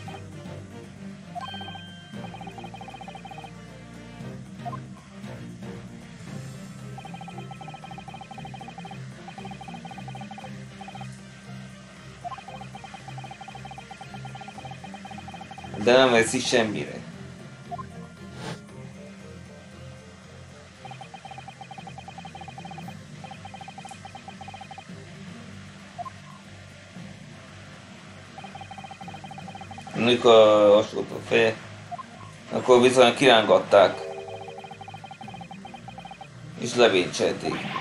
Veszi semmire. Mikor osult a feje, akkor bizony kirángatták. És levincselték.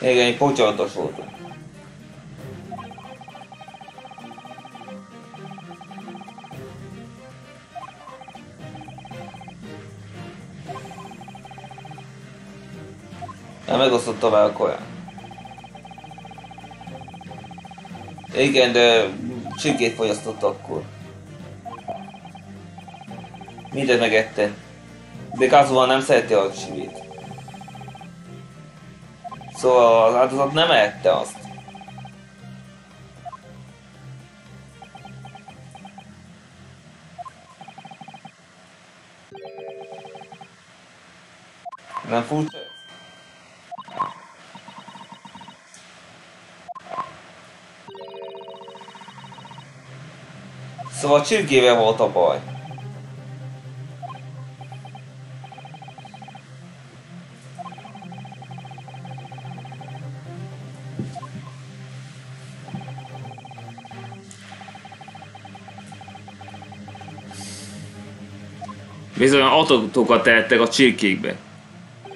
Igen, egy pocsontos volt. Nem megosztott tovább a kaján. Igen, de csirkét fogyasztott akkor. Mindent megette. De Kazuha nem szereti a csirkét. Szóval az áldozat nem ette azt. Nem furcsa? Szóval csirkével volt a baj. Bizony autókat tehettek a csirkékbe.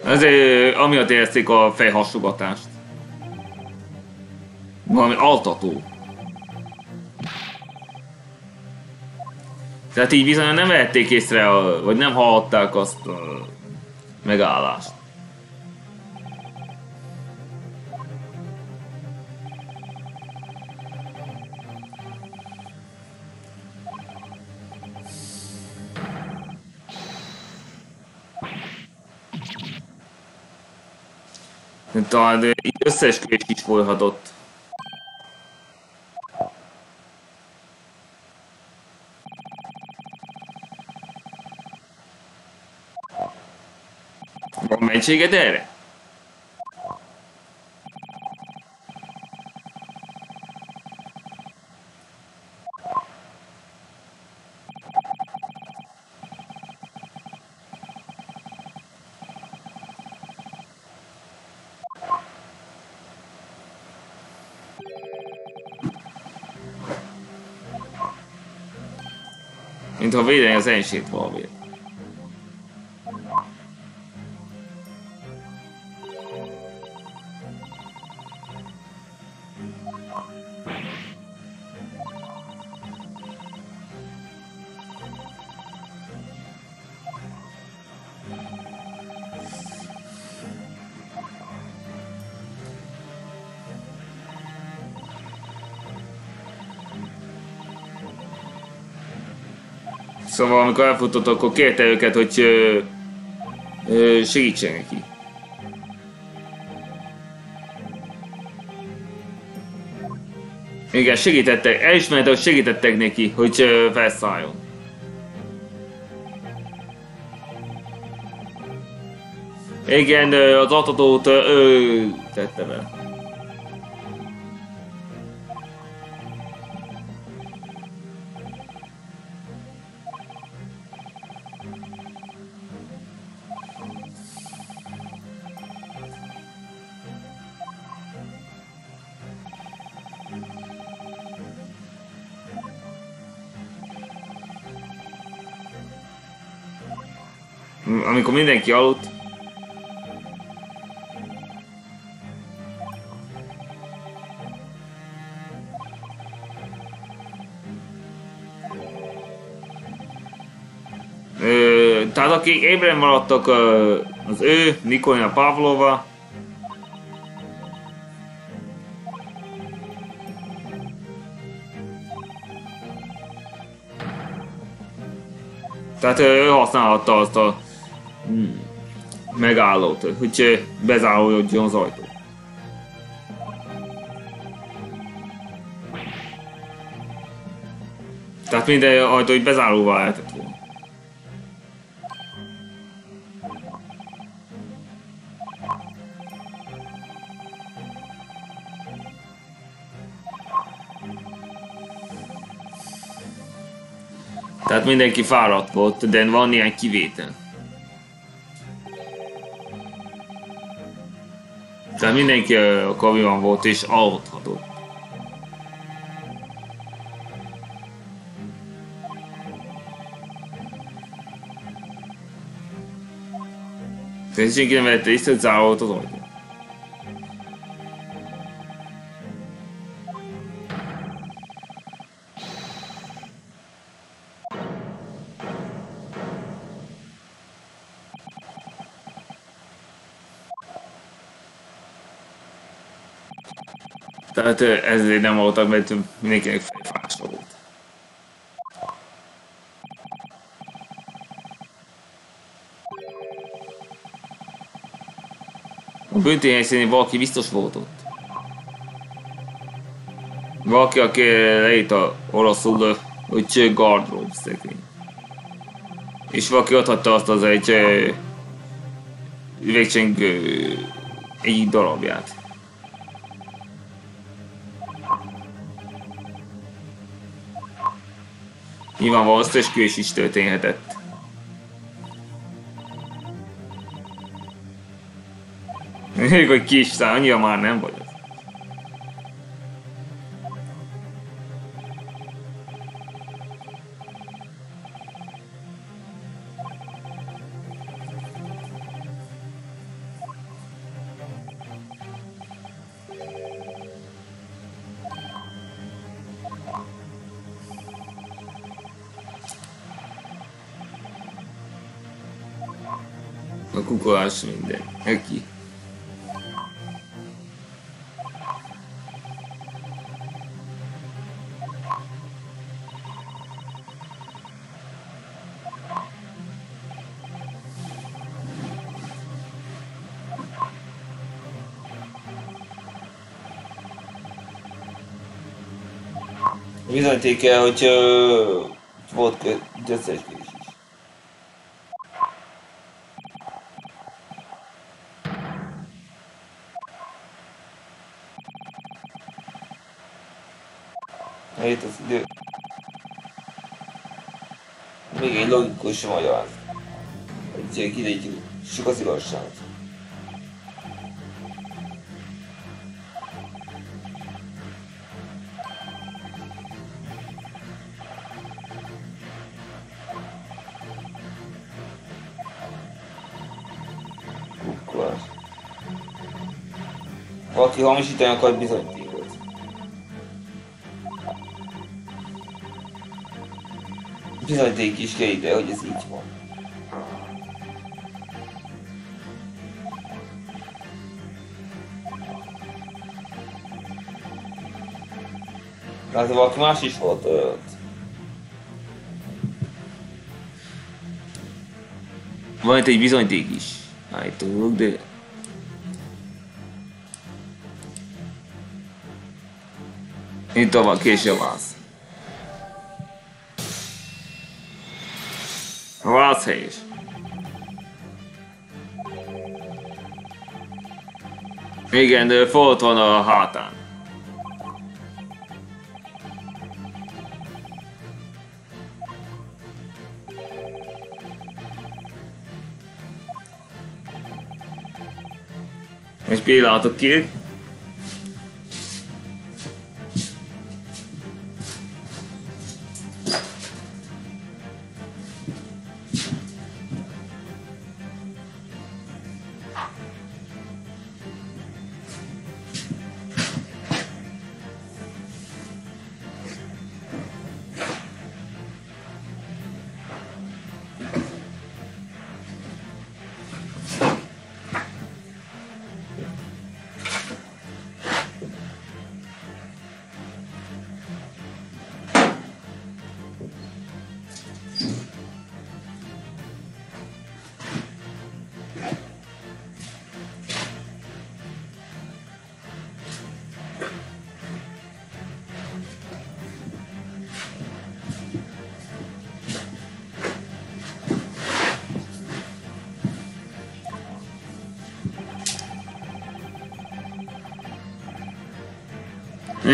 Ezért amiatt érezték a fejhasogatást. Valami altató. Tehát így bizony nem vehették észre, vagy nem hallották azt a megállást. Talán így összeesküvés is folyhatott. Van mentséged erre? Mint ha védeni az enyését valamiért. Szóval amikor elfutott, akkor kérte őket, hogy ö, ö, segítsen neki. Igen, segítettek, elismerte, hogy segítettek neki, hogy ö, felszálljon. Igen, az adatot ö, tette be. Amikor mindenki aludt, Ö, tehát akik ébren maradtak, az ő, Nikolina Pavlova, Tehát ő használhatta azt a mm, megállót, hogy bezáródjon az ajtó. Tehát minden ajtó így bezáróvá lehetett volna. Tehát mindenki fáradt volt, de van ilyen kivétel. Tehát mindenki a kaviban volt és aludhatott. Tehát senki nem vette észre, hogy zárva volt az ajtó. Tehát ezért nem voltak, mert mindenkinek fejfása volt. A büntény valaki biztos volt ott. Valaki, aki leírta oroszul, hogy gardrób szegény. És valaki hagyta azt az egy üvegcseng egyik darabját. Nyilvánvalóan összeesküvés is történhetett. Még hogy kis szám, annyira már nem vagy. Kukolás minden. Eki. Bizonyíték el, hogy ö, volt kö- összeesküvés is. Itt az idő. Még egy logikus magyarázat. Hogy ilyen kideítjük sok az igazságot. Kukkolás. Valaki hamisítani akar bizonyítékot. Bizonyíték is kell ide, hogy ez így van. Hát valaki más is volt ott. Van itt egy bizonyíték is. Állítólag, de... Itt tovább később válasz. Helyes. Igen, de folt van a hátán. És pillanatok ki.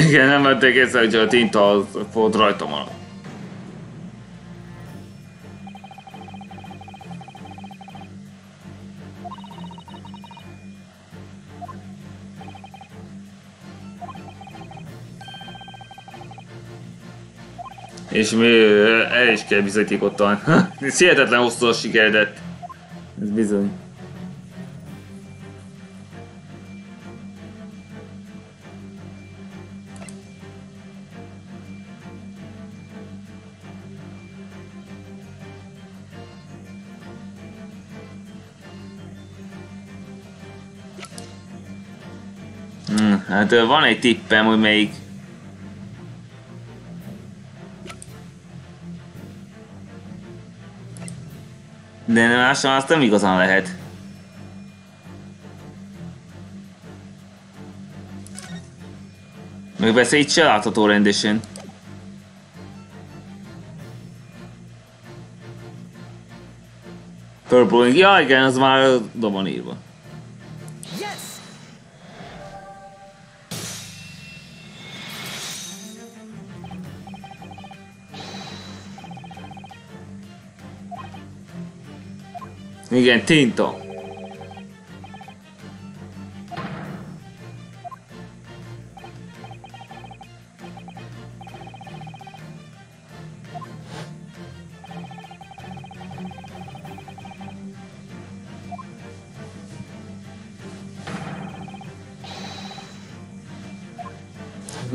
Igen, nem vették észre, hogy a tinta az volt rajta maradt. És mi el is kell bizonyítékottan. Ez hihetetlen hosszú a sikeredett. Ez bizony. Ö, van egy tippem, hogy melyik. De máson azt nem igazán lehet. Meg persze itt se látható rendesen. Purple, ja igen, az már van írva. Igen, tinta.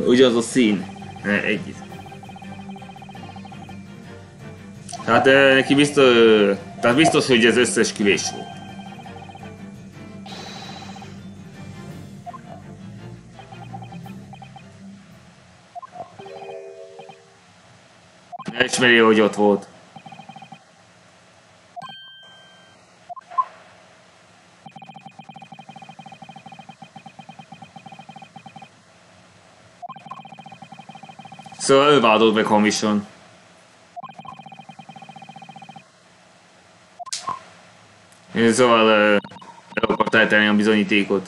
Ugyanaz a szín. Ne, Egy. Tehát eh, neki biztos, tehát biztos, hogy ez összesküvés volt. Ismeri, hogy ott volt. Szóval ő vádolt meg Commission. Szóval el akart eltenni a bizonyítékot.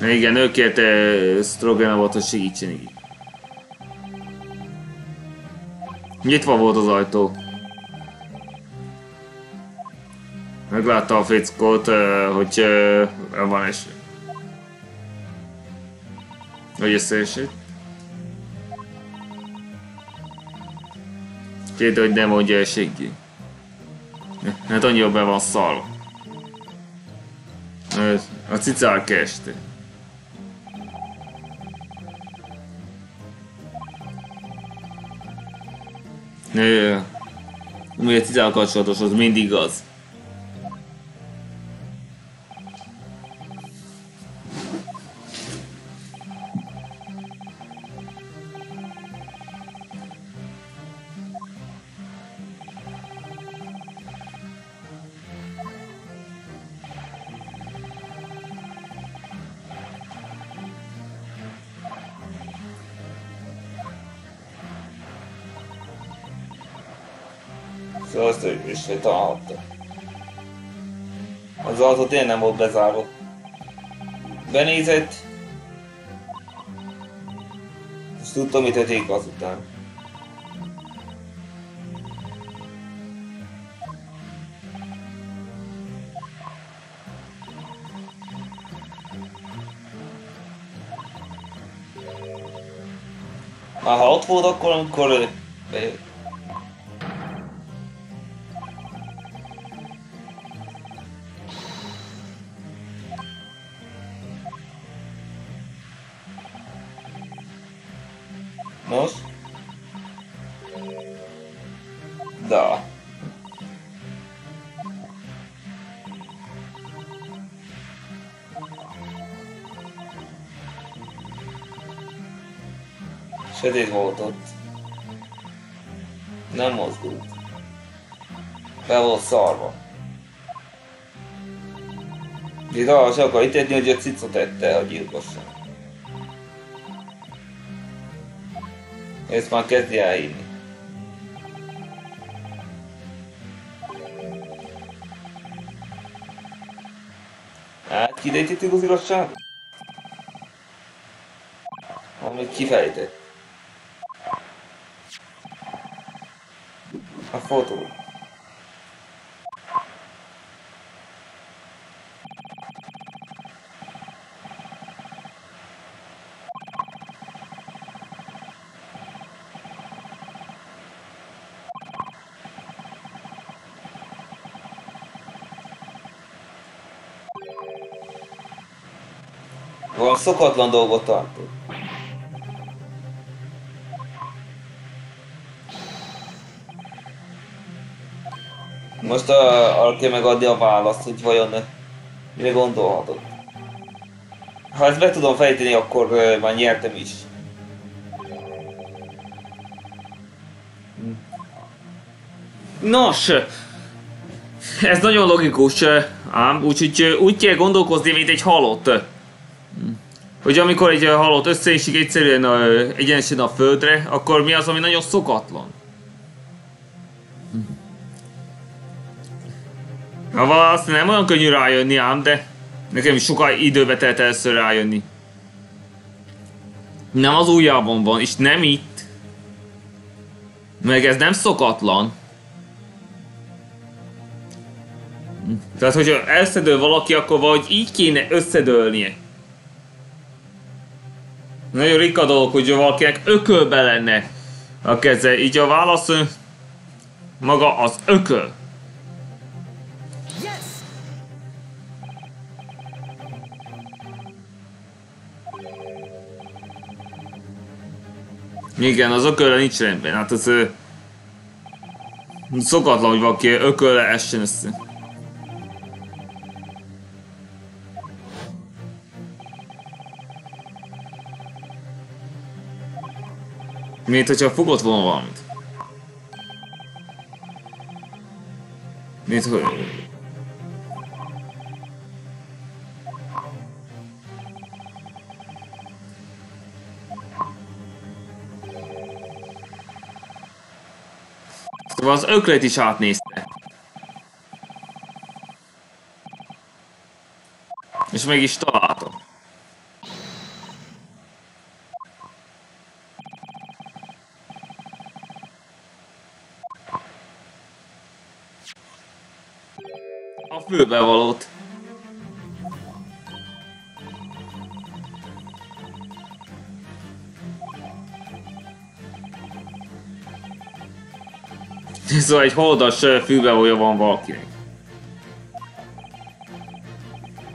Igen, ő kérte Stroganovot, hogy segítsen így. Nyitva volt az ajtó. Meglátta a fickót, hogy van eső. Hogy összeesett. Két, hogy nem mondja el senki. Hát annyira be van szalva. Ez- A cicák keste. Nő. Ami a cicák kapcsolatos, az mindig az. Hogy találhatta. Az autó tényleg nem volt bezárva. Benézett. És tudtam, mit tették azután. Már ha ott volt, akkor amikor Sötét volt ott. Nem mozgult. Be volt szarva. Itt arra se akar hitetni, hogy a cicot ette a gyilkosság. Ezt már kezdi elhinni. Hát kidejtettük az igazságot? Amit kifejtett. A fotó. Valami szokatlan dolgot tartott. Most uh, arra kell a választ, hogy vajon mire gondolhatott. Ha ezt be tudom fejteni, akkor uh, már nyertem is. Nos, ez nagyon logikus, ám úgyhogy úgy kell gondolkozni, mint egy halott. Hogy amikor egy halott összeesik egyszerűen egyenesen a földre, akkor mi az, ami nagyon szokatlan? Nem olyan könnyű rájönni ám, de nekem is sokkal időbe telt először rájönni. Nem az ujjában van, és nem itt. Meg ez nem szokatlan. Tehát, hogyha elszedől valaki, akkor valahogy így kéne összedőlnie. Nagyon rika dolog, hogy valakinek ökölbe lenne a keze. Így a válasz maga az ököl. Igen, az ökölle nincs rendben. Hát az ö, szokatlan, hogy valaki ökölle essen össze. Mint hogyha fogott volna valamit. Mint hogy... Az öklet is átnézte. És meg is találtam. A fülbevalót. Szóval egy holdas fülbevalója van valakinek.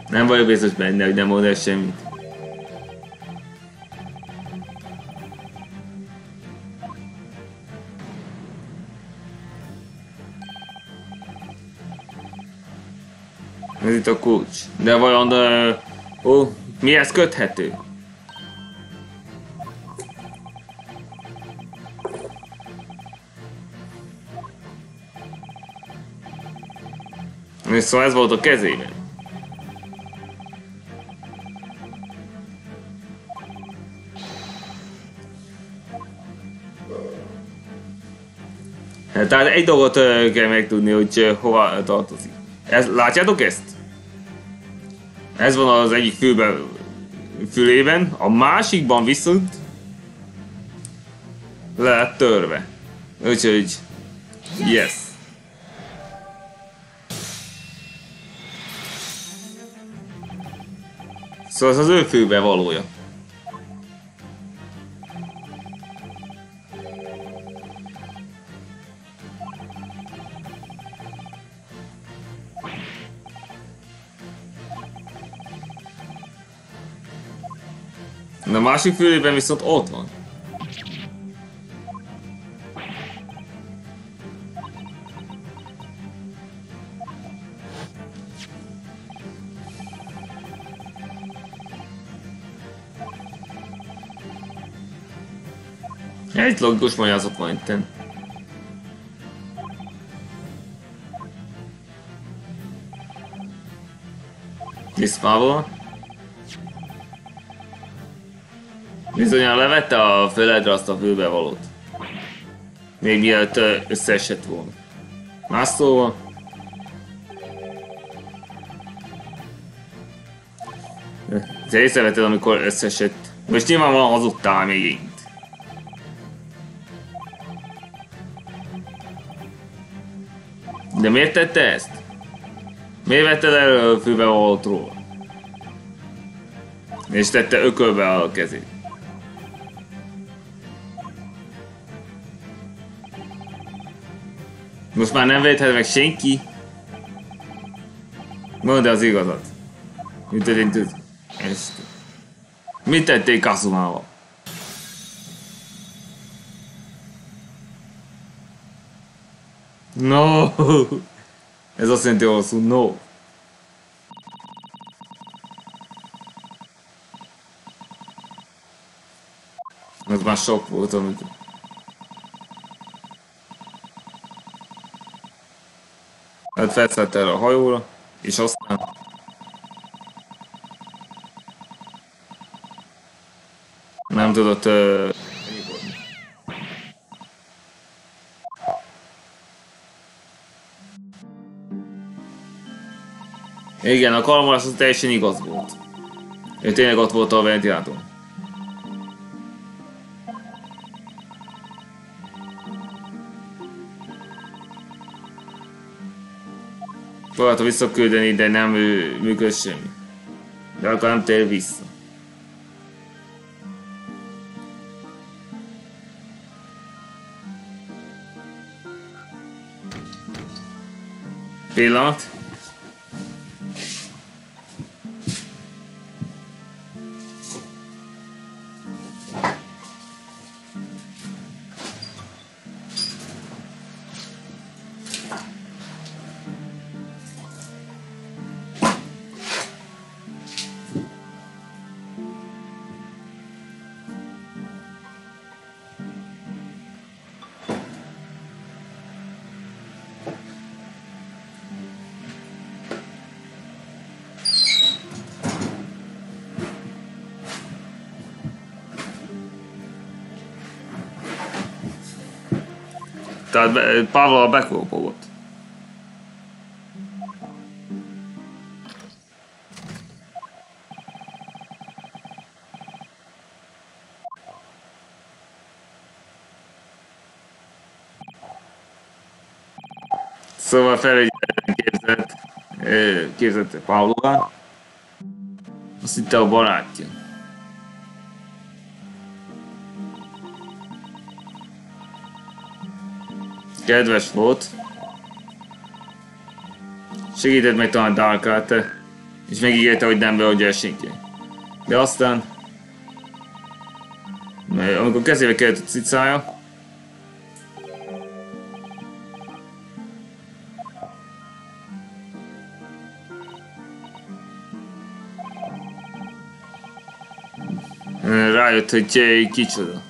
Nem vagyok biztos benne, hogy nem mond semmit. Ez itt a kulcs. De vajon... Ö, ó, mihez köthető? Szóval ez volt a kezében. Tehát egy dolgot kell megtudni, hogy hova tartozik. Ez, látjátok ezt? Ez van az egyik fülben, fülében, a másikban viszont le lett törve. Úgyhogy, yes. Szóval ez az ő fülbe valója. De a másik fülében viszont ott van. Egy logikus magyarázat van itten. Diszpával. Bizonyára levette a földre azt a fülbevalót. Még mielőtt összeesett volna. Más szóval. Te észrevetted, amikor összeesett. Most nyilvánvalóan hazudtál még én. Miért tette ezt? Miért vetted el a fülbevalótról? És tette ökölbe a kezét. Most már nem védhet meg senki. Mondd az igazat. Mit történt? Mit tették Kazumával? No! Ez azt jelenti hosszú, no. Ez már sok volt, amit... Hát felszállt erre a hajóra, és aztán... Nem tudott... Uh... Igen, a kalmarász az teljesen igaz volt. Ő tényleg ott volt a ventilátor. Próbálta visszaküldeni, de nem ő, működ semmi. De akkor nem tér vissza. Pillanat. Tehát be- Pavel bekópogott. Szóval felügyeleten képzett, ö, képzett Pavlova. Azt hitte a barátja. Kedves volt. Segített meg talán Darkát, és megígérte, hogy nem beadja senki. De aztán, amikor kezébe kellett a cicája, rájött, hogy ki- kicsoda.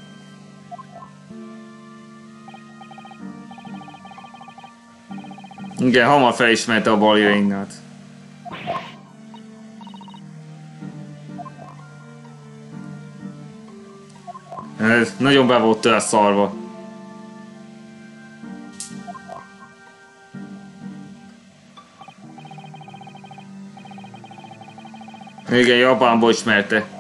Igen, hamar felismerte a baljainkat. Ez nagyon be volt tőle szarva. Igen, Japánból ismerte.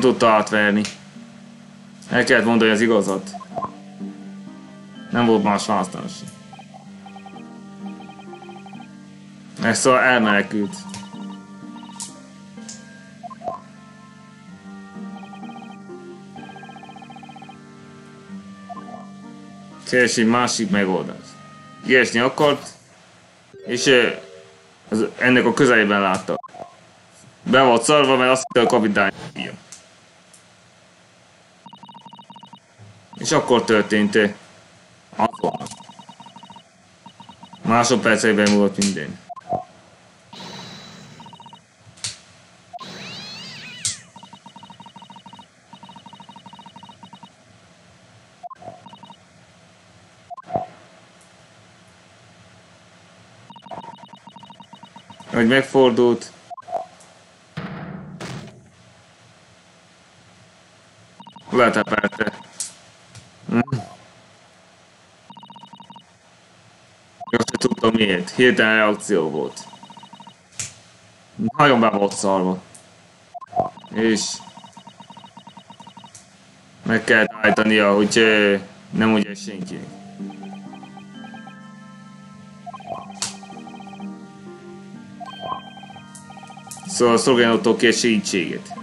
Nem tudta átverni. El kellett mondani az igazat. Nem volt más választás. Ezt szóval elmenekült. Keres egy másik megoldás. Ilyesni akart, és az, ennek a közelében látta. Be volt szarva, mert azt hitte a kapitány És akkor történt ö, azonnal. Másodpercekben múlott minden. Hogy megfordult. Letepelte. Hm. Azt se tudtam miért. Hirtelen reakció volt. Nagyon be volt szarva. És meg kell állítania, hogy nem ugye senki. Szóval szolgáljatok ki a segítséget.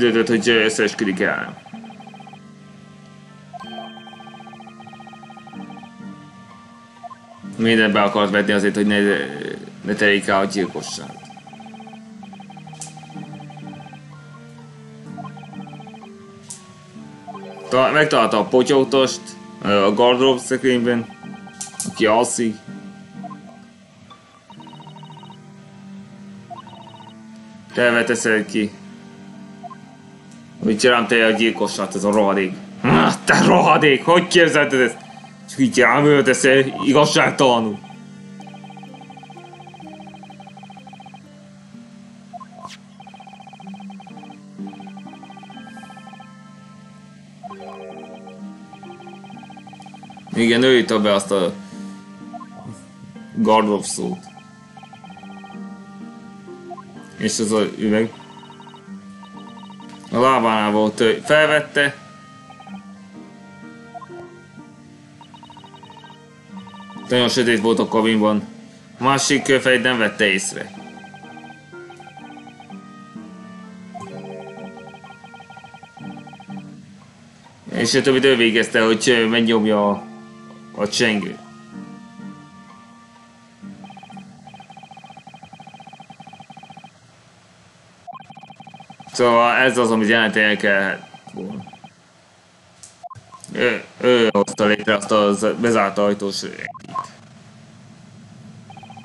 Döntött, hogy összeesküdik el. Mindent be akart vetni azért, hogy ne, ne terik el a gyilkosságot. Ta, megtalálta a potyautost a gardrób szekrényben, aki alszik. Felveteszed ki. Rám te a gyilkosat, ez a rohadék. Ah, te rohadék, hogy képzelted ezt? Csak így rám ölteszel igazságtalanul. Igen, ő írta be azt a Gardrov szót. És az a üveg. Volt, felvette. Nagyon sötét volt a kabinban. A másik fej nem vette észre. És a többit ő végezte, hogy megnyomja a, a csengő. Szóval ez az, amit jelenteni kell volna. Ő, ő hozta létre azt az bezárt ajtós engit.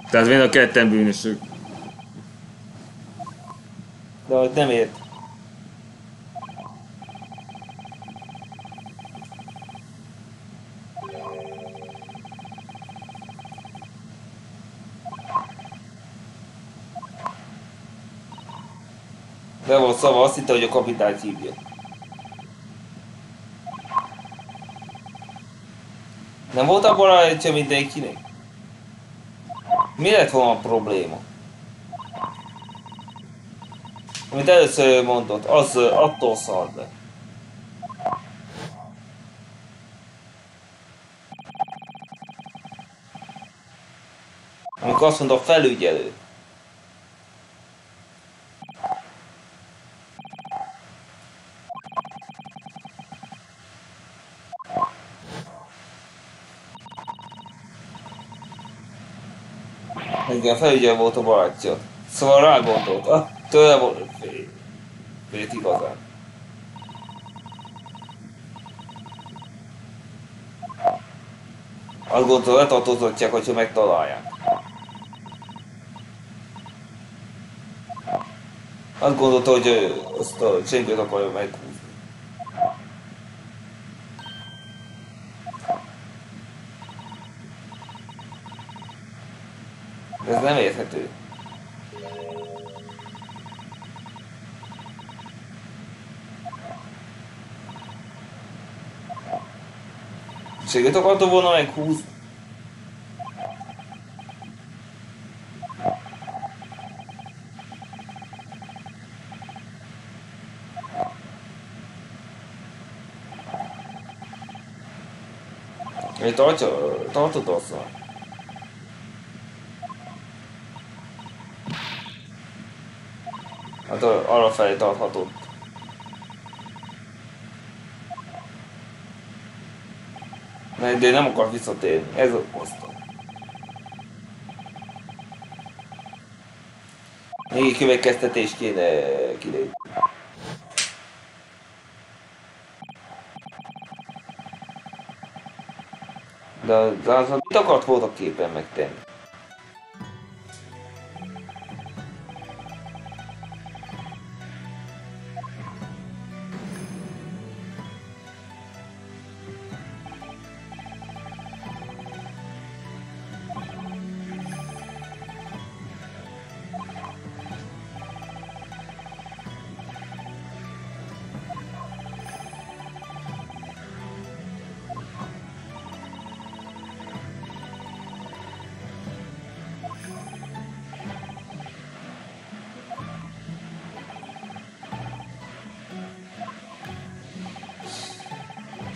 Tehát mind a ketten bűnösök. De hogy nem ért. Be volt szava, azt hitte, hogy a kapitányt hívja. Nem volt abban a rejtje mindenkinek? Mi lett volna a probléma? Amit először mondott, az attól szart le. Amikor azt mondta felügyelő. igen, felügyel volt a barátja. Szóval rá gondolt. Ah, tőle volt... Vét igazán. Azt gondolom, letartóztatják, hogyha megtalálják. Azt gondolta, hogy azt a csengőt akarja meghúzni. Csengőt akarta volna meghúzni. Egy tartja, tartod azzal. Hát a- arra felé tarthatod. De nem akar visszatérni, ez okozta. Még egy következtetés kéne kilépni. De, de az, mit akart voltak képen megtenni?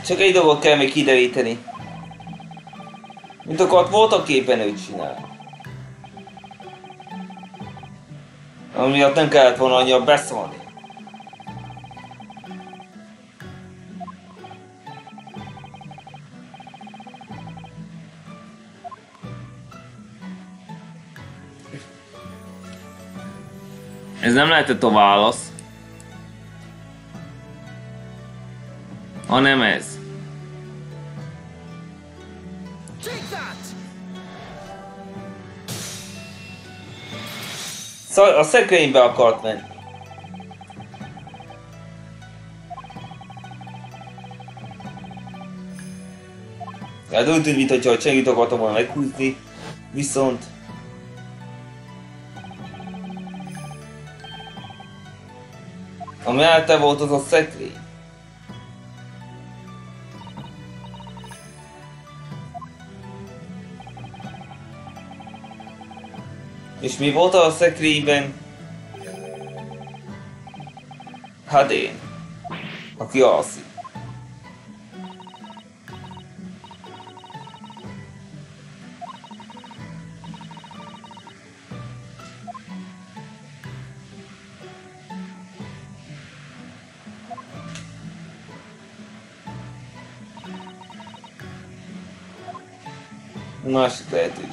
Csak egy dolgot kell még kideríteni. Mint akart voltak képen őt csinál. Ami miatt nem kellett volna annyira beszólni. Ez nem lehetett a válasz. Hanem ez. A szekrénybe akart menni. Hát úgy tűnt, mintha a csengit akartam volna meghúzni, viszont... A mellette volt az a szekrény. És mi volt a szekrényben? Hadén. Aki alszik. Másik lehetőség.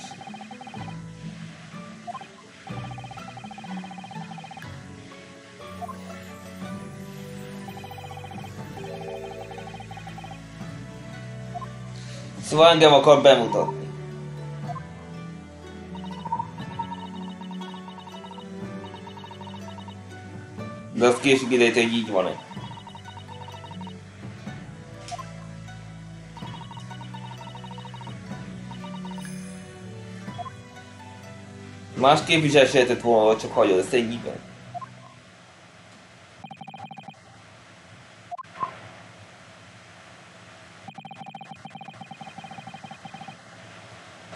Szóval engem akar bemutatni. De azt később idejét, hogy így van-e. Másképp is lehetett volna, csak hagyod ezt ennyiben.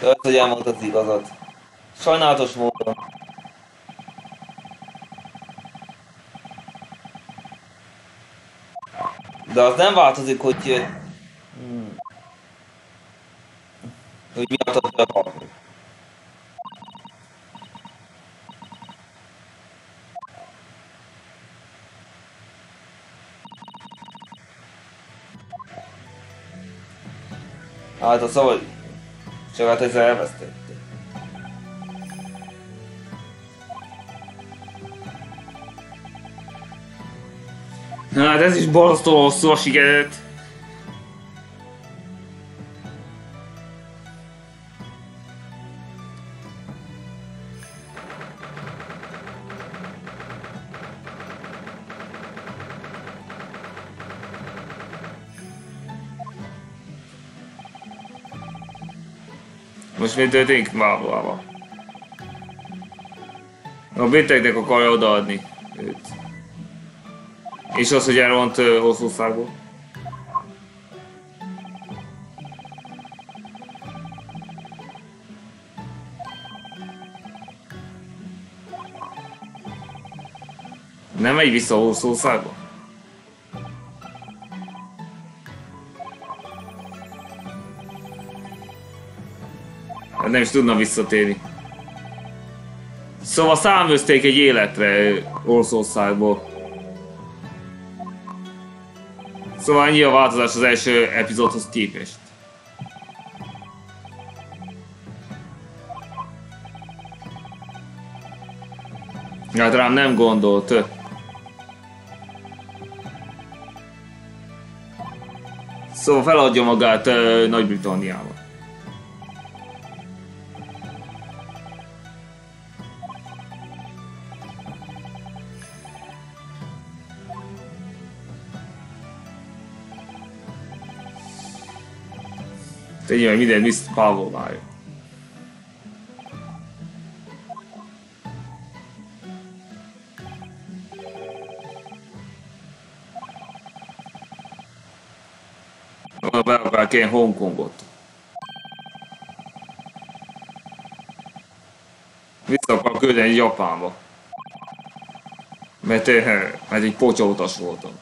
Tudod, hogy elmondtad az igazat. Sajnálatos módon. De az nem változik, hogy... Hmm. Hogy mi adtad be a Hát a szóval... Csak hát ezzel elvesztették. Na hát ez is borzasztó hosszú a sikerült. Mi történik? Valóban. A Binteknek akarja odaadni őt. És az, hogy elront Oszországból. Nem megy vissza Oszországba? Nem is tudna visszatérni. Szóval számözték egy életre Oroszországból. Szóval ennyi a változás az első epizódhoz képest. Hát rám nem gondolt. Szóval feladja magát Nagy-Britanniába. Tegye meg minden Mr. Pavlovája. Be akar kérni Hongkongot. Vissza akar küldeni Japánba. Mert, mert egy pocsautas voltam.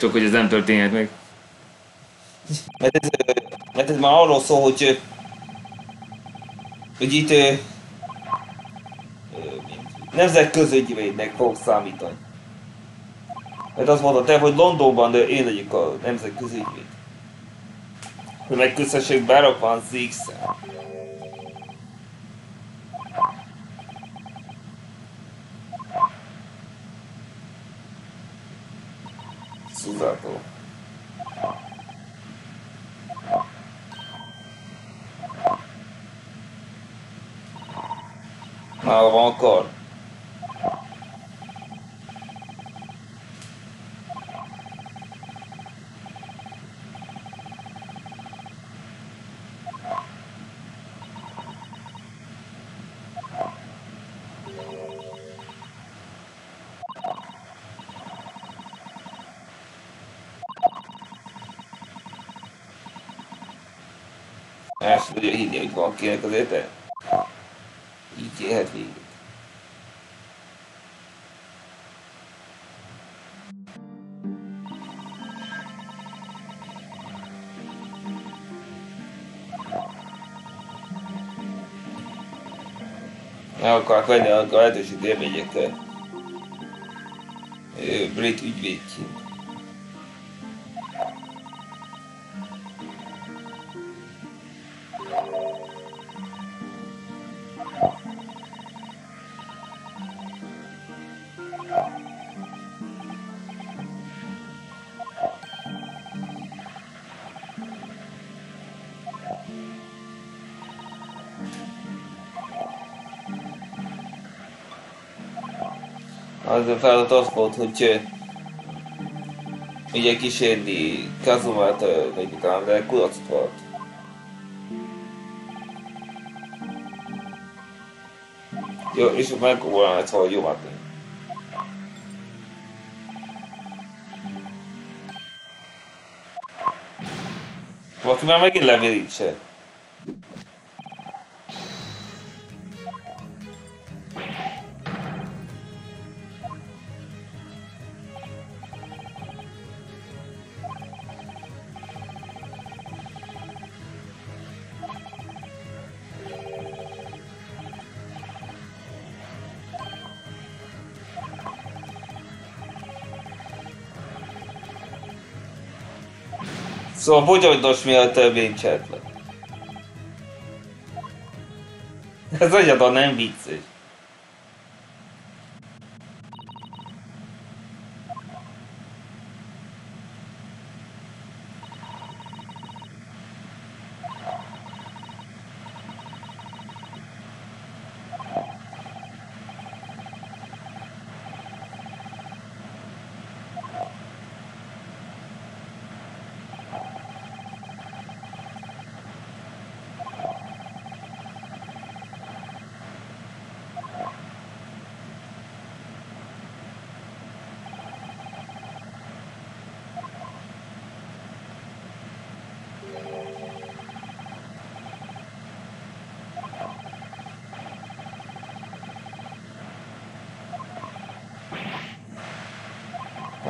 Csak hogy ez nem történhet meg. Mert ez, mert ez már arról szól, hogy, hogy itt mint nemzetközügyvédnek fog számítani. Mert azt mondta te, hogy Londonban ö, én legyek a nemzetközügyvéd. Hogy megköszessük berakva Zix-el. Már van akkor? El sem tudja hinni, hogy valakinek azért de így élhet végig. El akarok venni a lehetőség élmények ö, brit ügyvédként. A feladat az volt, hogy ugye kísérni Kazumát, vagy talán, de kudarcot volt. Jó, és meg volna ez valahogy jó látni. Valaki már megint levélítse. Szóval bogyogdos miatt törvénycselt lett. Ez egyáltalán nem vicces.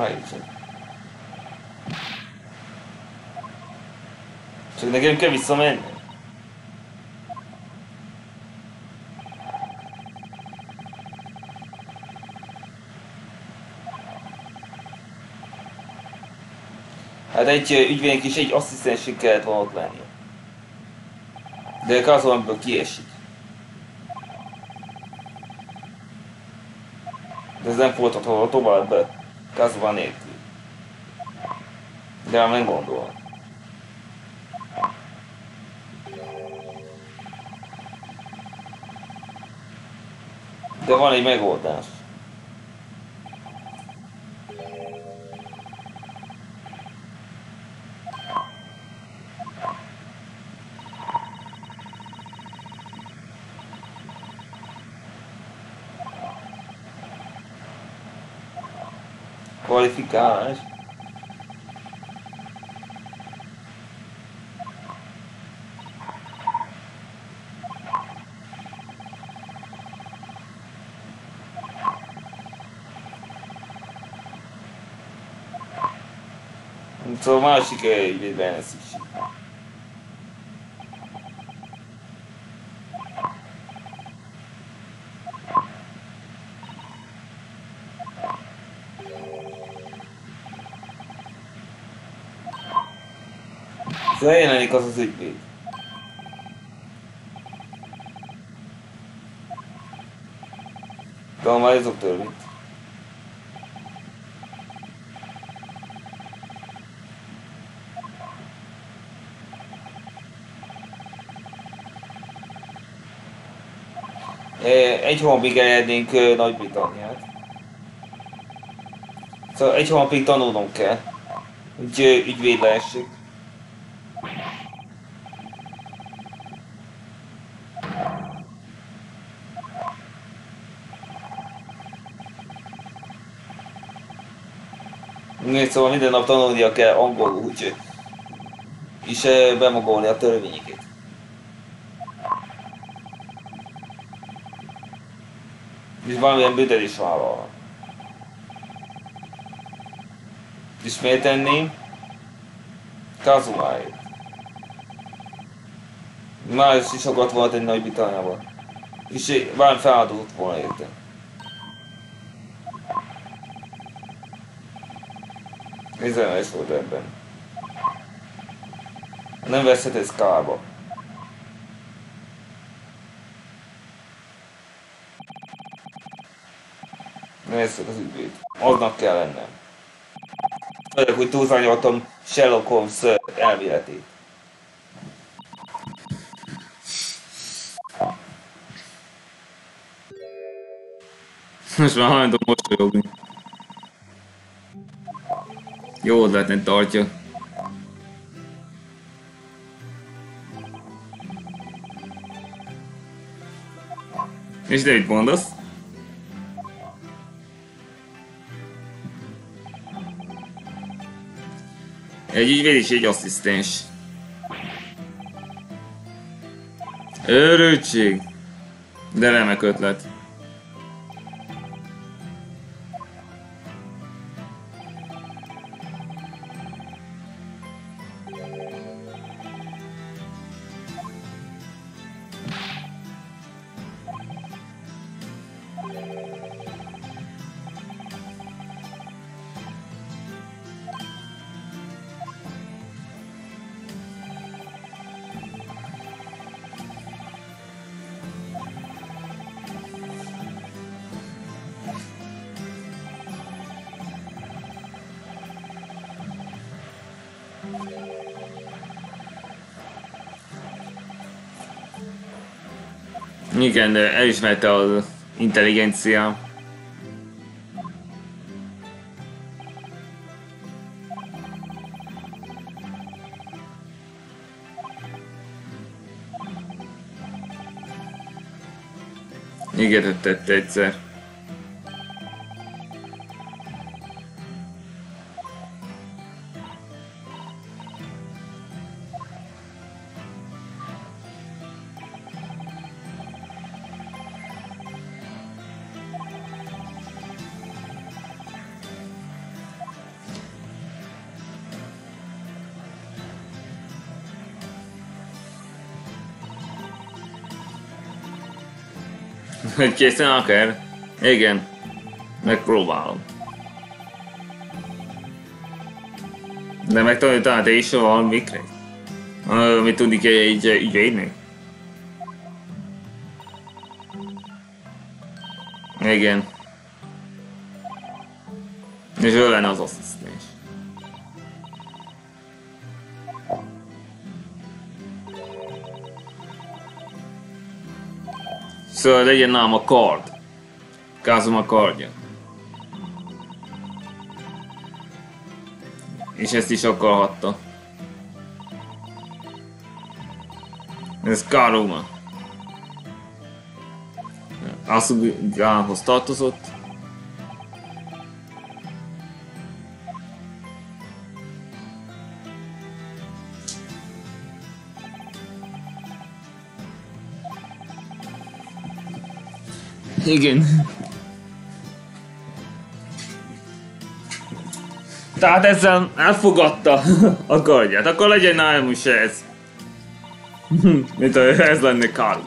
Állj csak. Nekem kell visszamenni. Hát egy ö, ügyvédnek is egy asszisztensünk kellett volna ott lennie. De Kazonből kiesik. De ez nem folytatható tovább. Kazvan nélkül. De nem gondolom. Tengo anime gotas. Cualificada, ¿eh? Van egy megoldás. Kvalifikálás. Szóval másik ügyvédben lesz szükség. Feljelenik az az ügyvéd. Tanulmányozok törvényt. Eh, Egy hónapig elérnénk Nagy-Britanniát. Szóval egy hónapig tanulnom kell, hogy ügyvéd lehessek. Né, Szóval minden nap tanulnia kell angolul, úgyhogy és bemagolni a törvényeket. És valamilyen büntetés vállalva. És miért tenném? Kazumáért. Már is sokat volt egy nagy Britanniában. És valami feláldozott volna érte. Üzenes volt ebben. Nem veszhetsz kárba. Nézzük az ügyvéd. Aznak kell lennem. Tudok, hogy túlzányoltam Sherlock Holmes elméletét. Most már hajlandó mosolyogni. Jó ötletnek tartja. És te mit mondasz? Egy ügyvéd és egy asszisztens. Örültség. De remek ötlet. Igen, elismerte az intelligencia. Ígéretet tette egyszer. Hogy készen akar? Igen. Megpróbálom. De megtanultál te is valamikre? Amit tudni kell egy ügyvédnek? Igen. És ő lenne az asszisztens. Szóval legyen nálam a kard. Kázom a kardja. És ezt is akarhatta. Ez Karuma. Asugához tartozott. Igen. Tehát ezzel elfogadta a kardját. Akkor legyen nálam is ez. Mint ez lenne Karl.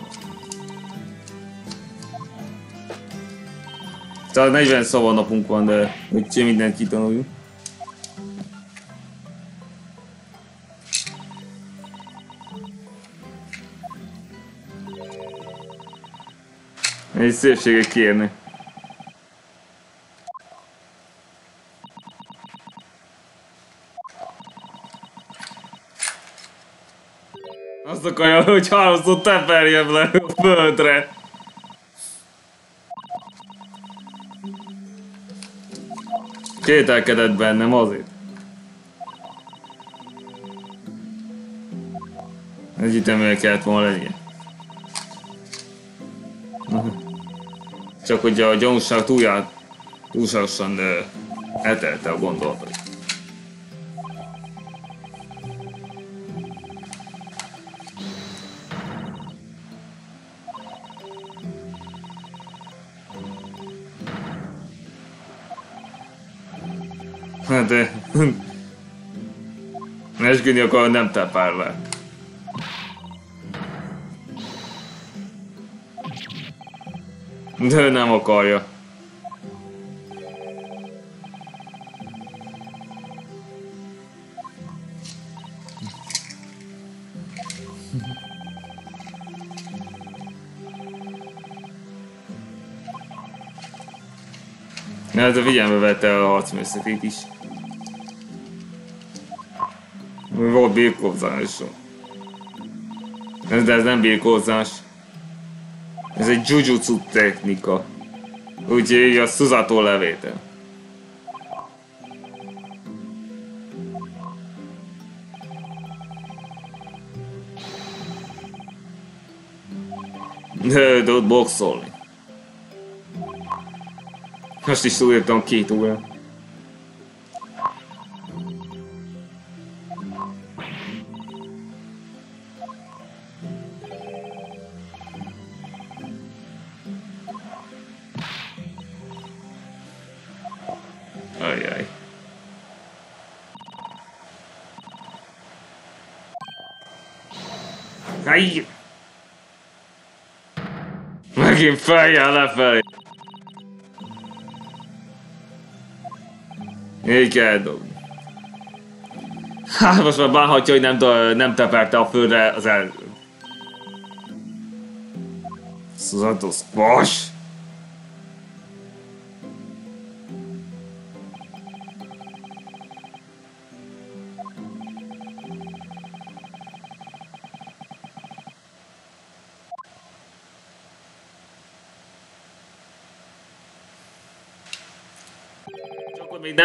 Tehát 40 napunk van, de úgyhogy mindent kitanuljuk. Egy szépséget kérni. Azt akarja, hogy háromszor teperjem le a földre. Kételkedett bennem azért. Egyeteműen kellett volna lennie. Csak hogy a gyanúság túlját, túlságosan eltelte a gondolatait. Hát de... Esküdni akkor nem tepár le. De ő nem akarja. Hát a figyelme vette a harcműszetét is. Volt birkózás. De ez nem birkózás. Ez egy jujutsu technika. Úgyhogy a Suzato levétel. De, ott boxolni. Most is túlírtam két óra. Megint feljel lefelé. Így kell dobni. Hát most már bánhatja, hogy nem, nem teperte a földre az el... Suzato Squash?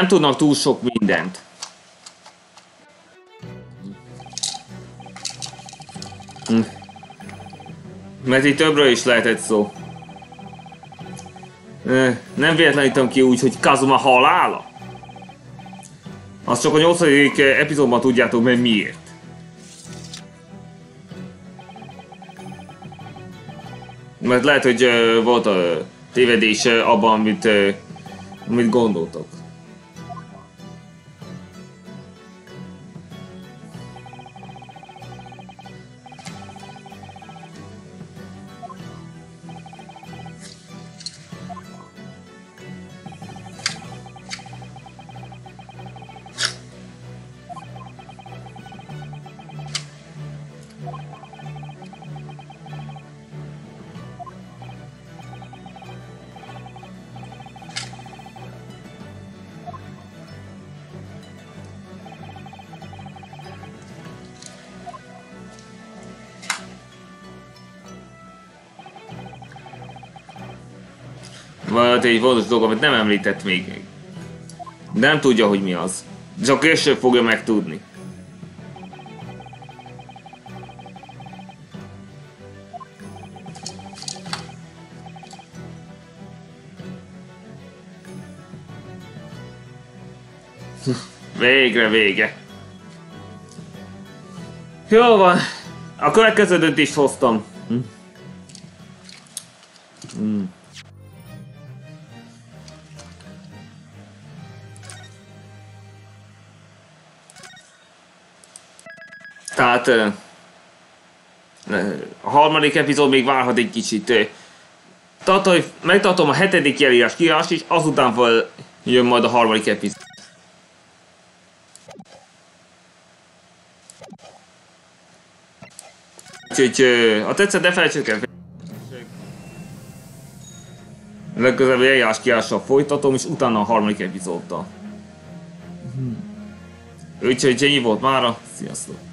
Nem tudnak túl sok mindent. Hm. Mert itt többről is lehetett szó. Nem véletlenítem ki úgy, hogy Kazuma halála? Azt csak a nyolcadik epizódban tudjátok meg miért. Mert lehet, hogy volt a tévedés abban, amit, amit gondoltok. Volt egy fontos dolog, amit nem említett még. Nem tudja, hogy mi az. Csak később fogja megtudni. Végre vége. Jó van. A következő döntést hoztam. Hm? A harmadik epizód még várhat egy kicsit. hogy megtartom a hetedik jelírás kiírás, és azután fel jön majd a harmadik epizód. Úgyhogy ha tetszett, ne felejtsék el. Legközelebb eljárás kiással folytatom, és utána a harmadik epizóddal. Úgyhogy ennyi volt mára, sziasztok!